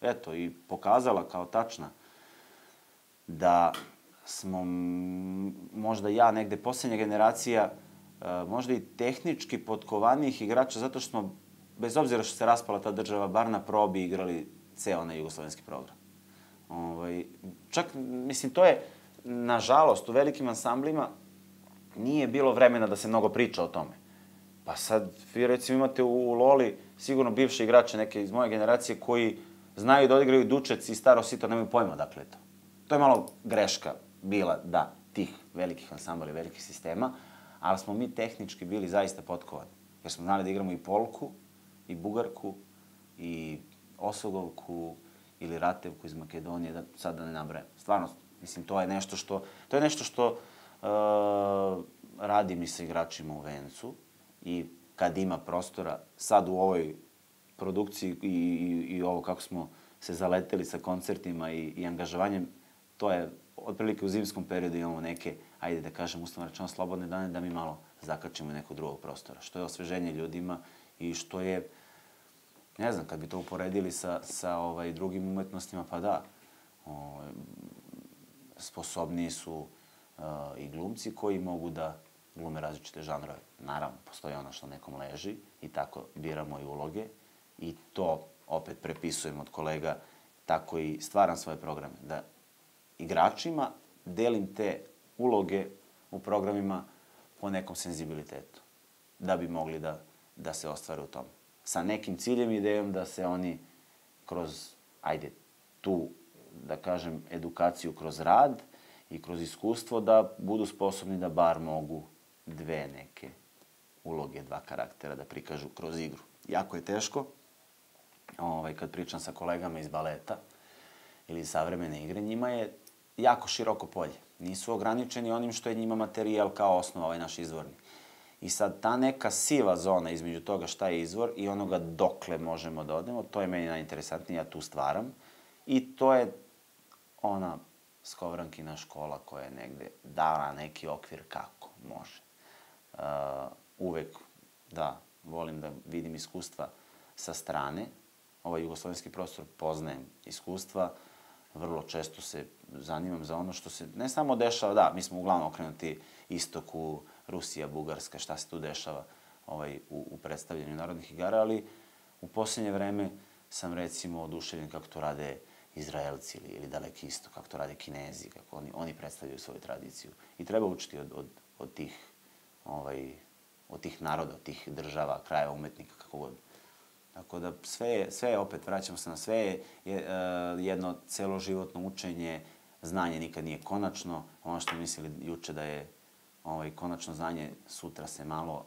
eto, i pokazala kao tačna, da smo možda ja negde poslednja generacija e, možda i tehnički potkovanijih igrača zato što smo, bez obzira što se raspala ta država, bar na probi igrali ceo onaj jugoslovenski program. Ovaj, čak, mislim, to je, nažalost, u velikim ansamblima nije bilo vremena da se mnogo priča o tome. Pa sad, vi recimo imate u, u Loli sigurno bivše igrače neke iz moje generacije koji znaju da odigraju Dučec i Staro Sito, nemaju pojma dakle to. To je malo greška bila, da, tih velikih ansambla i velikih sistema, ali smo mi tehnički bili zaista potkovani. Jer smo znali da igramo i polku, i bugarku, i osogovku, ili Ratevku iz Makedonije, da sad da ne nabrajem. Stvarno, mislim, to je nešto što, to je nešto što uh, radim i sa igračima u Vencu i kad ima prostora, sad u ovoj produkciji i, i, i ovo kako smo se zaleteli sa koncertima i, i angažovanjem, to je otprilike u zimskom periodu imamo neke, ajde da kažem, ustavno rečeno, slobodne dane da mi malo zakačimo nekog drugog prostora, što je osveženje ljudima i što je ne znam, kad bi to uporedili sa, sa ovaj, drugim umetnostima, pa da, ovaj, sposobniji su uh, i glumci koji mogu da glume različite žanrove. Naravno, postoji ono što nekom leži i tako biramo i uloge i to opet prepisujem od kolega, tako i stvaram svoje programe. Da igračima delim te uloge u programima po nekom senzibilitetu, da bi mogli da, da se ostvare u tom sa nekim ciljem i idejom da se oni kroz, ajde, tu, da kažem, edukaciju kroz rad i kroz iskustvo da budu sposobni da bar mogu dve neke uloge, dva karaktera da prikažu kroz igru. Jako je teško, ovaj, kad pričam sa kolegama iz baleta ili savremene igre, njima je jako široko polje. Nisu ograničeni onim što je njima materijal kao osnova, ovaj naš izvorni. I sad ta neka siva zona između toga šta je izvor i onoga dokle možemo da odemo, to je meni najinteresantnije, ja tu stvaram. I to je ona skovrankina škola koja je negde dala neki okvir kako može. Uh, uvek, da, volim da vidim iskustva sa strane. Ovaj jugoslovenski prostor poznajem iskustva, vrlo često se zanimam za ono što se ne samo dešava, da, mi smo uglavnom okrenuti istoku, Rusija, Bugarska, šta se tu dešava ovaj, u, u predstavljanju narodnih igara, ali u poslednje vreme sam recimo oduševljen kako to rade Izraelci ili, ili daleki isto, kako to rade Kinezi, kako oni, oni predstavljaju svoju tradiciju. I treba učiti od, od, od tih ovaj, od tih naroda, od tih država, kraja umetnika, kako god. Tako da sve sve je opet, vraćamo se na sve, je, je uh, jedno celoživotno učenje, znanje nikad nije konačno. Ono što mislili juče da je ovaj, konačno znanje, sutra se malo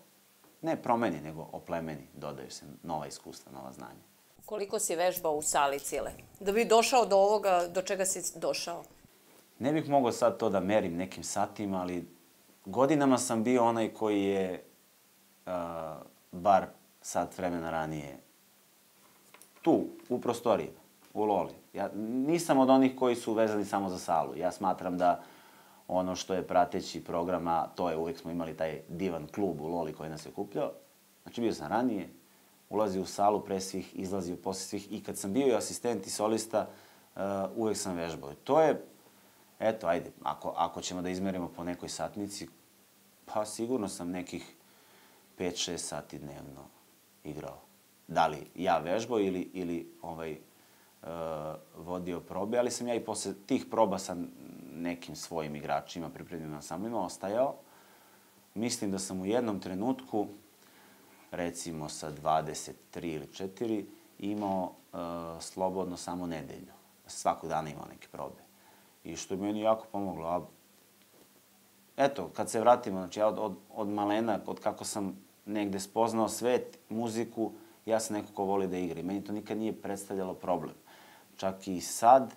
ne promeni, nego oplemeni, dodaju se nova iskustva, nova znanja. Koliko si vežbao u sali cijele? Da bi došao do ovoga, do čega si došao? Ne bih mogao sad to da merim nekim satima, ali godinama sam bio onaj koji je uh, bar sat vremena ranije tu, u prostoriji, u Loli. Ja nisam od onih koji su vezani samo za salu. Ja smatram da ono što je prateći programa, to je uvek smo imali taj divan klub u Loli koji nas je kupljao. Znači bio sam ranije, ulazi u salu pre svih, izlazi u posle svih i kad sam bio i asistent i solista, uh, uvek sam vežbao. To je, eto, ajde, ako, ako ćemo da izmerimo po nekoj satnici, pa sigurno sam nekih 5-6 sati dnevno igrao. Da li ja vežbao ili, ili ovaj, uh, vodio probe, ali sam ja i posle tih proba sa nekim svojim igračima, pripremnim ansamblima, ostajao. Mislim da sam u jednom trenutku, recimo sa 23 ili 4, imao uh, slobodno samo nedeljno. Svakog dana imao neke probe. I što je meni jako pomoglo. A, eto, kad se vratimo, znači ja od, od, od malena, od kako sam negde spoznao svet, muziku, ja sam neko ko voli da igra i meni to nikad nije predstavljalo problem. Čak i sad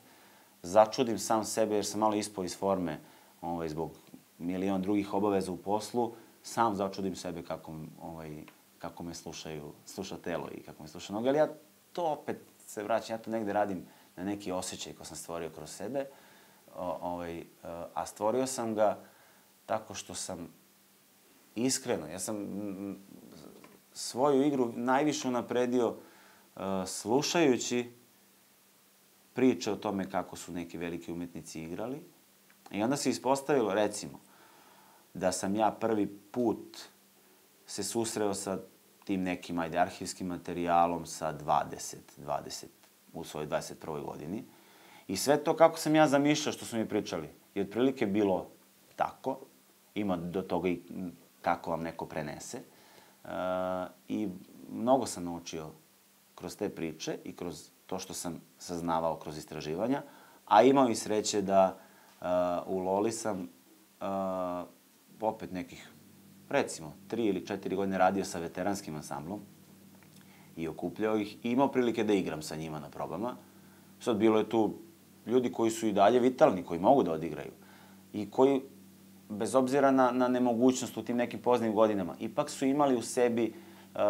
začudim sam sebe jer sam malo ispao iz forme ovaj, zbog milion drugih obaveza u poslu, sam začudim sebe kako, ovaj, kako me slušaju, sluša telo i kako me sluša noge, ali ja to opet se vraćam, ja to negde radim na neki osjećaj ko sam stvorio kroz sebe, o, ovaj, a stvorio sam ga tako što sam iskreno, ja sam svoju igru najviše unapredio uh, slušajući priče o tome kako su neki veliki umetnici igrali. I onda se ispostavilo, recimo, da sam ja prvi put se susreo sa tim nekim, ajde, arhivskim materijalom sa 20, 20, u svojoj 21. godini. I sve to kako sam ja zamišljao što su mi pričali, je otprilike bilo tako, ima do toga i kako vam neko prenese. Uh, I mnogo sam naučio kroz te priče i kroz to što sam saznavao kroz istraživanja, a imao i sreće da uh, u Loli sam uh, opet nekih, recimo, tri ili četiri godine radio sa veteranskim ansamblom i okupljao ih i imao prilike da igram sa njima na probama. Sad bilo je tu ljudi koji su i dalje vitalni, koji mogu da odigraju i koji bez obzira na, na nemogućnost u tim nekim poznim godinama, ipak su imali u sebi uh,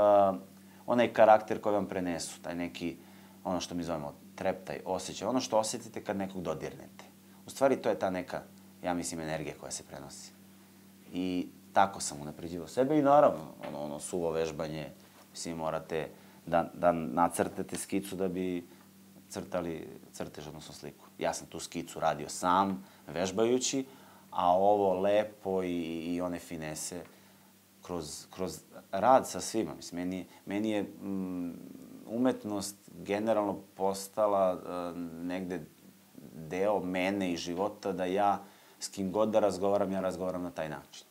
onaj karakter koji vam prenesu, taj neki, ono što mi zovemo treptaj, osjećaj, ono što osetite kad nekog dodirnete. U stvari, to je ta neka, ja mislim, energija koja se prenosi. I tako sam unapređivao sebe i naravno, ono, ono suvo vežbanje, mislim, morate da, da nacrtate skicu da bi crtali crtež, odnosno sliku. Ja sam tu skicu radio sam, vežbajući, a ovo lepo i, i one finese kroz, kroz rad sa svima. Mislim, meni, meni je mm, umetnost generalno postala uh, negde deo mene i života da ja s kim god da razgovaram, ja razgovaram na taj način.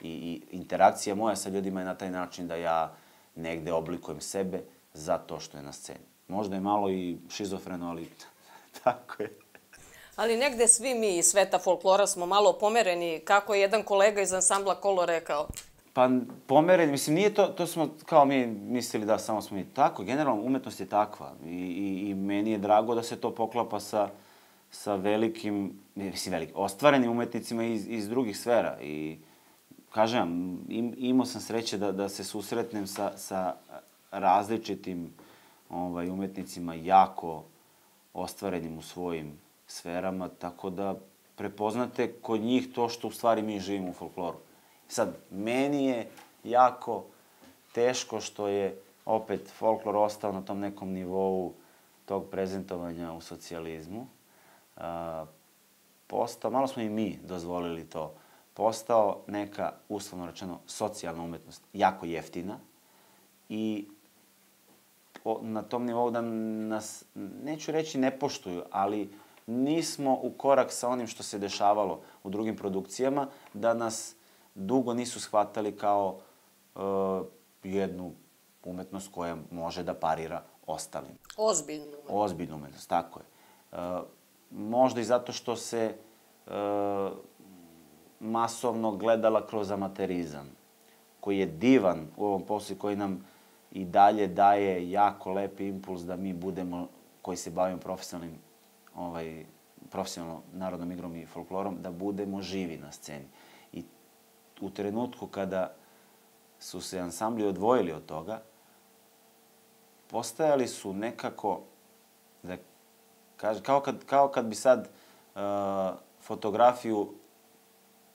I, i interakcija moja sa ljudima je na taj način da ja negde oblikujem sebe za to što je na sceni. Možda je malo i šizofreno, ali *laughs* tako je. Ali negde svi mi iz sveta folklora smo malo pomereni, kako je jedan kolega iz ansambla Kolo rekao. Pa pomeren, mislim, nije to, to smo kao mi mislili da samo smo mi. Tako, generalno umetnost je takva. I, i, i meni je drago da se to poklapa sa, sa velikim, mislim velikim, ostvarenim umetnicima iz, iz drugih sfera. I kažem, im, imao sam sreće da, da se susretnem sa, sa različitim ovaj, umetnicima jako ostvarenim u svojim sferama, tako da prepoznate kod njih to što u stvari mi živimo u folkloru. Sad, meni je jako teško što je opet folklor ostao na tom nekom nivou tog prezentovanja u socijalizmu. Uh, postao, malo smo i mi dozvolili to, postao neka, uslovno rečeno, socijalna umetnost, jako jeftina i o, na tom nivou da nas, neću reći ne poštuju, ali nismo u korak sa onim što se dešavalo u drugim produkcijama, da nas dugo nisu shvatali kao uh, jednu umetnost koja može da parira ostalim. Ozbiljnu umetnost. Ozbiljnu umetnost, tako je. Uh, možda i zato što se uh, masovno gledala kroz amaterizam, koji je divan u ovom poslu koji nam i dalje daje jako lep impuls da mi budemo, koji se bavimo profesionalnim, ovaj, profesionalno narodnom igrom i folklorom, da budemo živi na sceni. I u trenutku kada su se ansambli odvojili od toga, postajali su nekako, da kaže, kao kad, kao kad bi sad uh, fotografiju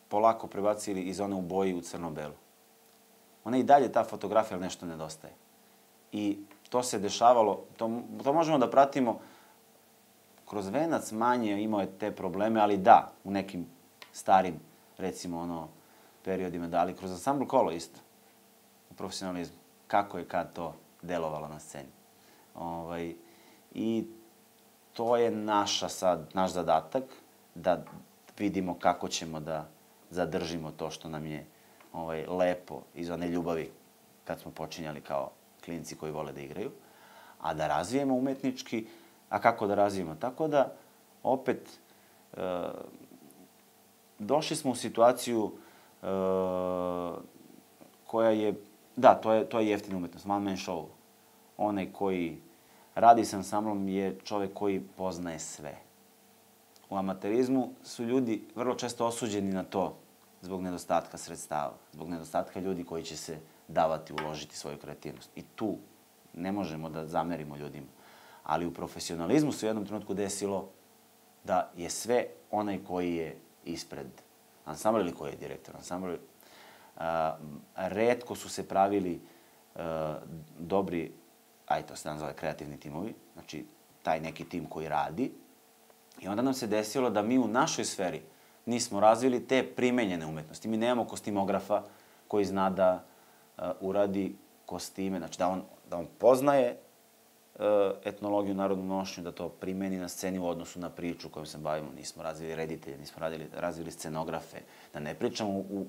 polako prebacili iz one u boji u crno-belu. Ona i dalje ta fotografija, ali nešto nedostaje. I to se dešavalo, to, to možemo da pratimo kroz venac manje imao je te probleme, ali da, u nekim starim, recimo, ono, periodima da, ali kroz ansambl kolo isto, u profesionalizmu, kako je kad to delovalo na sceni. Ovaj, I to je naša sad, naš zadatak, da vidimo kako ćemo da zadržimo to što nam je ovaj, lepo iz one ljubavi kad smo počinjali kao klinci koji vole da igraju, a da razvijemo umetnički, a kako da razvijemo? Tako da, opet, e, došli smo u situaciju e, koja je, da, to je, to je jeftina umetnost, one man show. Onaj koji radi sa ansamblom je čovek koji poznaje sve. U amaterizmu su ljudi vrlo često osuđeni na to zbog nedostatka sredstava, zbog nedostatka ljudi koji će se davati, uložiti svoju kreativnost. I tu ne možemo da zamerimo ljudima. Ali u profesionalizmu se u jednom trenutku desilo da je sve onaj koji je ispred ansambla ili koji je direktor ansambla. Uh, redko su se pravili uh, dobri, aj to se nazove kreativni timovi, znači taj neki tim koji radi. I onda nam se desilo da mi u našoj sferi nismo razvili te primenjene umetnosti. Mi nemamo kostimografa koji zna da uh, uradi kostime, znači da on, da on poznaje etnologiju, narodnu nošnju, da to primeni na sceni u odnosu na priču kojom se bavimo. Nismo razvili reditelje, nismo radili, razvili scenografe. Da ne pričamo u,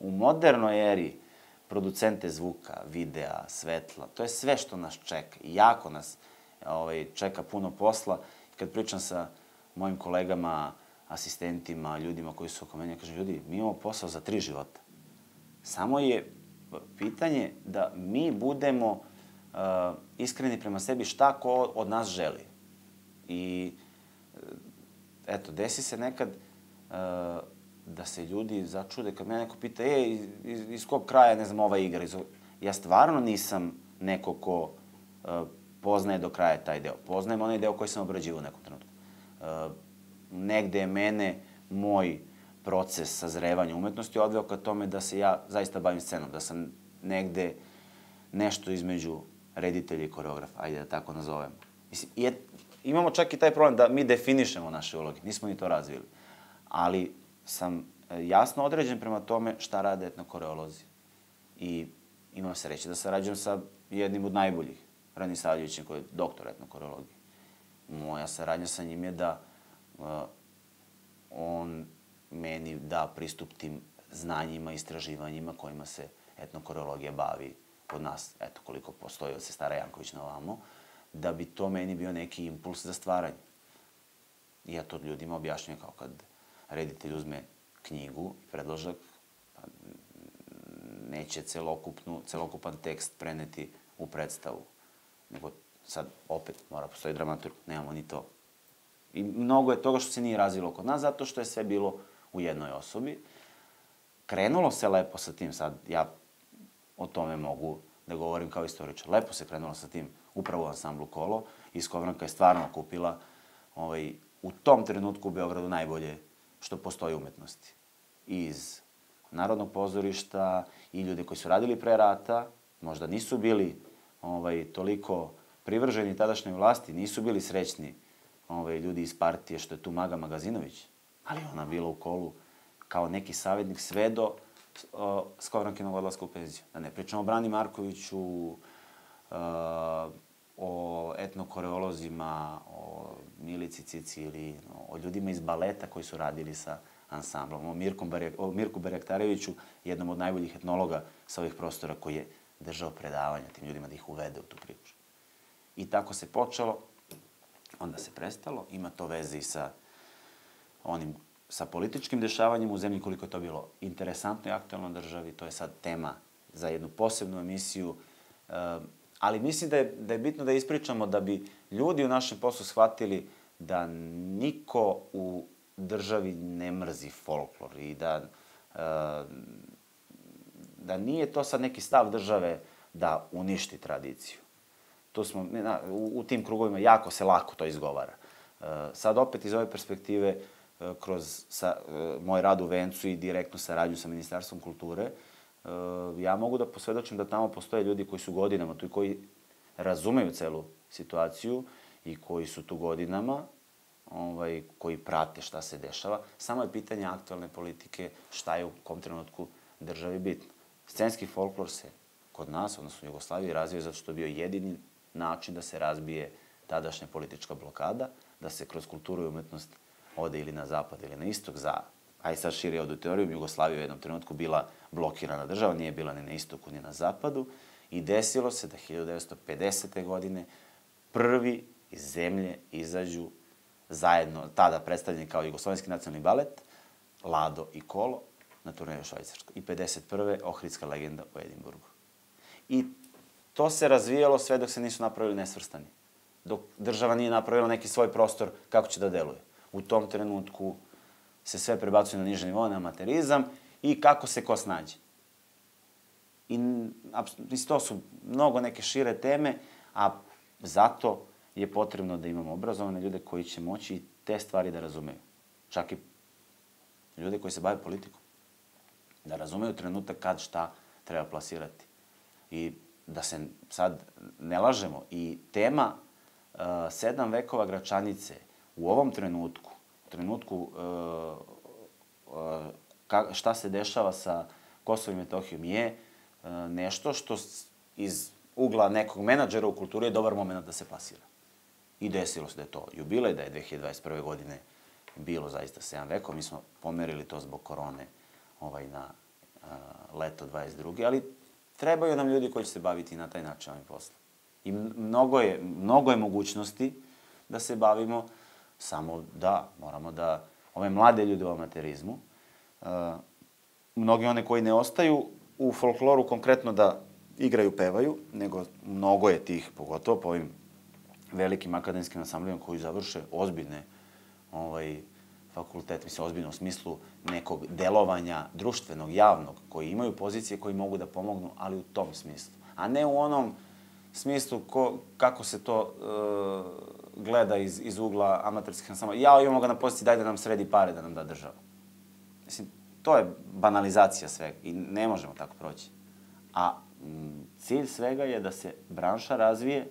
u modernoj eri producente zvuka, videa, svetla. To je sve što nas čeka. Jako nas ovaj, čeka puno posla. Kad pričam sa mojim kolegama, asistentima, ljudima koji su oko mene, ja kažem, ljudi, mi imamo posao za tri života. Samo je pitanje da mi budemo iskreni prema sebi šta ko od nas želi. I eto, desi se nekad uh, da se ljudi začude kad me neko pita, e, iz, iz kog kraja, ne znam, ova igra? Iz... Ja stvarno nisam neko ko uh, poznaje do kraja taj deo. Poznajem onaj deo koji sam obrađivao u nekom trenutku. Uh, negde je mene moj proces sazrevanja umetnosti odveo ka tome da se ja zaista bavim scenom, da sam negde nešto između reditelja i koreografa, ajde da tako nazovemo. Mislim, je, imamo čak i taj problem da mi definišemo naše uloge, nismo ni to razvili. Ali sam e, jasno određen prema tome šta rade etnokoreolozi. I imam se reći da sarađujem sa jednim od najboljih, Rani Savljevićem, koji je doktor etnokoreologije. Moja saradnja sa njim je da uh, on meni da pristup tim znanjima, istraživanjima kojima se etnokoreologija bavi kod nas, eto koliko postoji od sestara Janković na ovamo, da bi to meni bio neki impuls za stvaranje. I ja to ljudima objašnjam kao kad reditelj uzme knjigu predložak, pa neće celokupnu, celokupan tekst preneti u predstavu, nego sad opet mora postoji dramaturg, nemamo ni to. I mnogo je toga što se nije razvilo kod nas, zato što je sve bilo u jednoj osobi. Krenulo se lepo sa tim, sad ja o tome mogu da govorim kao istoričar. Lepo se krenulo sa tim upravo u ansamblu Kolo. Iskovranka je stvarno kupila ovaj, u tom trenutku u Beogradu najbolje što postoji umetnosti. Iz Narodnog pozorišta i ljude koji su radili pre rata, možda nisu bili ovaj, toliko privrženi tadašnjoj vlasti, nisu bili srećni ovaj, ljudi iz partije, što je tu Maga Magazinović, ali ona bila u kolu kao neki savjetnik sve do uh, Skovankinog odlaska u penziju. Da ne pričamo o Brani Markoviću, uh, o etnokoreolozima, o Milici Cici ili o ljudima iz baleta koji su radili sa ansamblom, o, Mirkom Barek, o Mirku Berektareviću, jednom od najboljih etnologa sa ovih prostora koji je držao predavanja tim ljudima da ih uvede u tu priču. I tako se počelo, onda se prestalo, ima to veze i sa onim sa političkim dešavanjem u zemlji koliko je to bilo interesantno i aktualno državi, to je sad tema za jednu posebnu emisiju, ali mislim da je, da je bitno da ispričamo da bi ljudi u našem poslu shvatili da niko u državi ne mrzi folklor i da, da nije to sad neki stav države da uništi tradiciju. To smo, na, u, u tim krugovima jako se lako to izgovara. Sad opet iz ove perspektive, kroz sa, moj rad u Vencu i direktnu saradnju sa Ministarstvom kulture, ja mogu da posvedočim da tamo postoje ljudi koji su godinama tu i koji razumeju celu situaciju i koji su tu godinama ovaj, koji prate šta se dešava. Samo je pitanje aktualne politike šta je u kom trenutku državi bitno. Scenski folklor se kod nas, odnosno u Jugoslaviji, razvio zato što je bio jedini način da se razbije tadašnja politička blokada, da se kroz kulturu i umetnost ode ili na zapad ili na istok za, aj sad širi auditorijum, Jugoslavija u jednom trenutku bila blokirana država, nije bila ni na istoku ni na zapadu i desilo se da 1950. godine prvi iz zemlje izađu zajedno, tada predstavljeni kao Jugoslovenski nacionalni balet, Lado i Kolo na turneju u Švajcarskoj. I 51. Ohridska legenda u Edimburgu. I to se razvijalo sve dok se nisu napravili nesvrstani. Dok država nije napravila neki svoj prostor kako će da deluje. U tom trenutku se sve prebacuje na niže nivo, na amaterizam i kako se ko snađe. I, mislim, to su mnogo neke šire teme, a zato je potrebno da imamo obrazovane ljude koji će moći te stvari da razumeju. Čak i ljude koji se bave politikom. Da razumeju trenutak kad šta treba plasirati. I da se sad ne lažemo, i tema uh, sedam vekova Gračanice u ovom trenutku, trenutku uh, uh, ka, šta se dešava sa Kosovom i Metohijom je uh, nešto što iz ugla nekog menadžera u kulturi je dobar moment da se plasira. I desilo se da je to jubilej, da je 2021. godine bilo zaista 7 vekova. Mi smo pomerili to zbog korone ovaj, na uh, leto 22. Ali trebaju nam ljudi koji će se baviti na taj način ovim poslom. I mnogo je, mnogo je mogućnosti da se bavimo, samo da, moramo da ove mlade ljude u amaterizmu, uh, mnogi one koji ne ostaju u folkloru konkretno da igraju, pevaju, nego mnogo je tih, pogotovo po ovim velikim akademskim ansamblima koji završe ozbiljne ovaj, fakultet, mislim, ozbiljno u smislu nekog delovanja društvenog, javnog, koji imaju pozicije koji mogu da pomognu, ali u tom smislu. A ne u onom smislu ko, kako se to uh, gleda iz, iz ugla amaterskih ansambla. Ja, imamo ga na poziciji, daj da nam sredi pare da nam da država. Mislim, to je banalizacija svega i ne možemo tako proći. A m, cilj svega je da se branša razvije,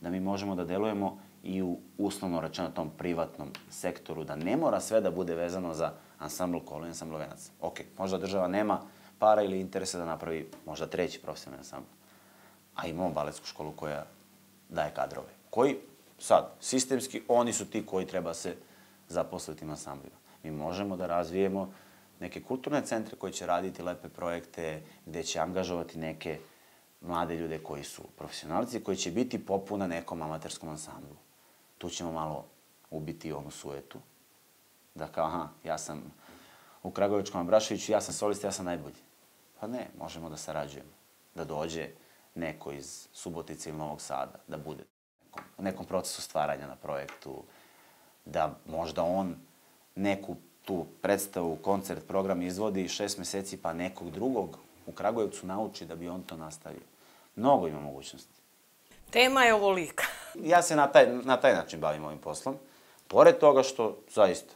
da mi možemo da delujemo i u uslovno rečeno tom privatnom sektoru, da ne mora sve da bude vezano za ansambl kolo i ansambl venac. Ok, možda država nema para ili interesa da napravi možda treći profesionalni ansambl. A imamo baletsku školu koja daje kadrove. Koji sad, sistemski, oni su ti koji treba se zaposliti tim ansamblima. Mi možemo da razvijemo neke kulturne centre koji će raditi lepe projekte, gde će angažovati neke mlade ljude koji su profesionalci, koji će biti popuna nekom amaterskom ansamblu. Tu ćemo malo ubiti onu suetu. Da kao, aha, ja sam u Kragovičkom Abraševiću, ja sam solista, ja sam najbolji. Pa ne, možemo da sarađujemo. Da dođe neko iz Subotice ili Novog Sada, da bude nekom procesu stvaranja na projektu, da možda on neku tu predstavu, koncert, program izvodi šest meseci, pa nekog drugog u Kragujevcu nauči da bi on to nastavio. Mnogo ima mogućnosti. Tema je ovolika. *laughs* Ja se na taj, na taj način bavim ovim poslom. Pored toga što zaista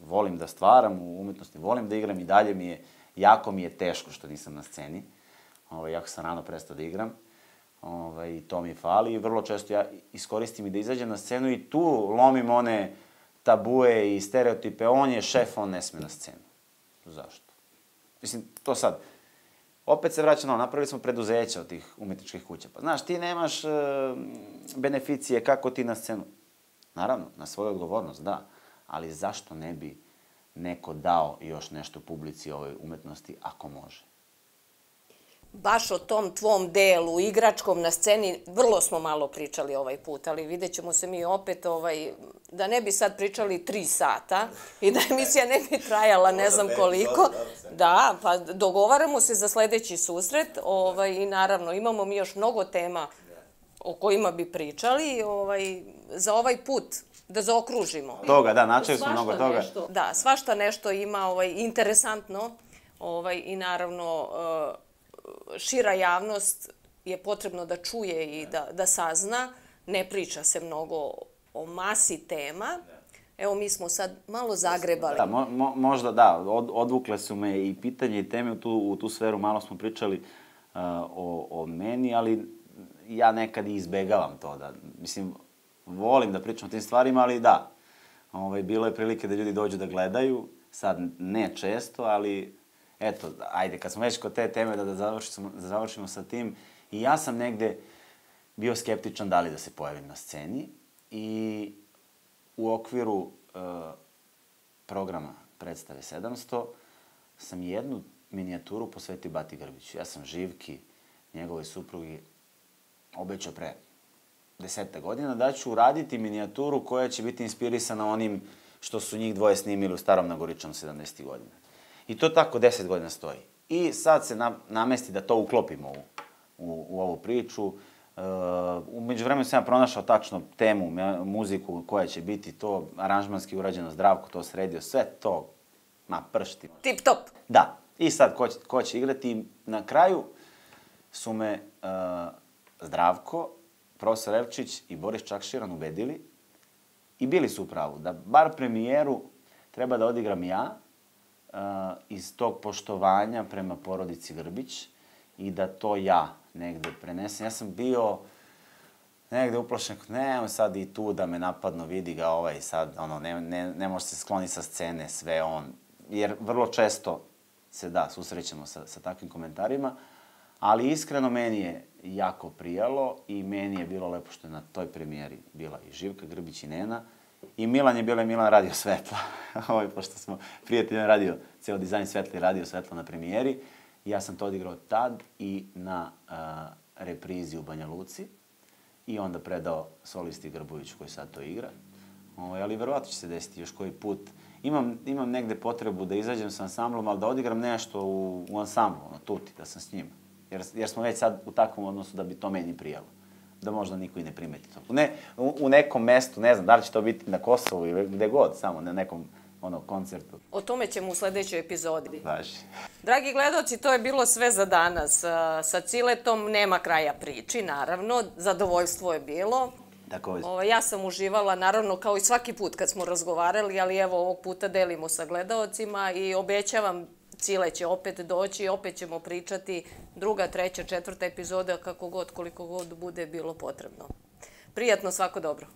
volim da stvaram u umetnosti, volim da igram i dalje mi je, jako mi je teško što nisam na sceni. Ovaj, jako sam rano prestao da igram. Ovaj, to mi fali i vrlo često ja iskoristim i da izađem na scenu i tu lomim one tabue i stereotipe. On je šef, on ne sme na scenu. Zašto? Mislim, to sad, opet se vraća na napravili smo preduzeća od tih umetničkih kuća. Pa znaš, ti nemaš e, beneficije kako ti na scenu. Naravno, na svoju odgovornost, da. Ali zašto ne bi neko dao još nešto publici ovoj umetnosti ako može? Baš o tom tvom delu, igračkom na sceni, vrlo smo malo pričali ovaj put, ali vidjet ćemo se mi opet, ovaj, da ne bi sad pričali tri sata i da emisija ne bi trajala ne znam koliko. Da, pa dogovaramo se za sledeći susret ovaj, i naravno imamo mi još mnogo tema o kojima bi pričali ovaj, za ovaj put da zaokružimo. Toga, da, načeli smo mnogo toga. Nešto, da, svašta nešto ima ovaj, interesantno ovaj, i naravno uh, šira javnost je potrebno da čuje i da, da sazna. Ne priča se mnogo o masi tema. Evo, mi smo sad malo zagrebali. Da, mo, mo, možda da, od, odvukle su me i pitanje i teme u tu, u tu sferu, malo smo pričali uh, o, o meni, ali ja nekad i izbegavam to. Da, mislim, volim da pričam o tim stvarima, ali da, ovaj, bilo je prilike da ljudi dođu da gledaju, sad ne često, ali eto, ajde, kad smo već kod te teme da, da, završimo, da završimo sa tim, i ja sam negde bio skeptičan da li da se pojavim na sceni i u okviru uh, programa predstave 700 sam jednu minijaturu posvetio Bati Grbiću. Ja sam Živki, njegovoj suprugi, obećao pre deseta godina da ću uraditi minijaturu koja će biti inspirisana onim što su njih dvoje snimili u Starom Nagoričnom 70. godina. I to tako 10 godina stoji. I sad se na, namesti da to uklopimo u, u, u ovu priču. Uh, umeđu vremenu sam ja pronašao tačno temu, muziku koja će biti to, aranžmanski urađeno zdravko, to sredio, sve to, ma pršti. Tip top. Da. I sad, ko će, ko će igrati? Na kraju su me uh, Zdravko, profesor Evčić i Boris Čakširan ubedili i bili su u pravu da bar premijeru treba da odigram ja, iz tog poštovanja prema porodici Grbić i da to ja negde prenesem. Ja sam bio negde uplašen, ne, sad i tu da me napadno, vidi ga ovaj sad, ono, ne, ne, ne može se skloni sa scene, sve on. Jer vrlo često se, da, susrećemo sa, sa takvim komentarima, ali iskreno meni je jako prijalo i meni je bilo lepo što je na toj premijeri bila i Živka Grbić i Nena, I Milan je bilo je Milan radio svetla. *laughs* ovaj, pošto smo prijatelji radio ceo dizajn svetla i radio svetla na premijeri. Ja sam to odigrao tad i na uh, reprizi u Banja Luci. I onda predao solisti Grbović koji sad to igra. Ovaj, ali verovatno će se desiti još koji put. Imam, imam negde potrebu da izađem sa ansamblom, ali da odigram nešto u, u ansamblu, na tuti, da sam s njima. Jer, jer smo već sad u takvom odnosu da bi to meni prijalo da možda niko i ne primeti to. Ne, u, u nekom mestu, ne znam, da li će to biti na Kosovu ili gde god, samo na nekom ono, koncertu. O tome ćemo u sledećoj epizodi. Važi. Dragi gledoci, to je bilo sve za danas. Sa Ciletom nema kraja priči, naravno. Zadovoljstvo je bilo. Tako je. Ovo, ja sam uživala, naravno, kao i svaki put kad smo razgovarali, ali evo ovog puta delimo sa gledaocima i obećavam Cile će opet doći, opet ćemo pričati druga, treća, četvrta epizoda, kako god, koliko god bude bilo potrebno. Prijatno, svako dobro.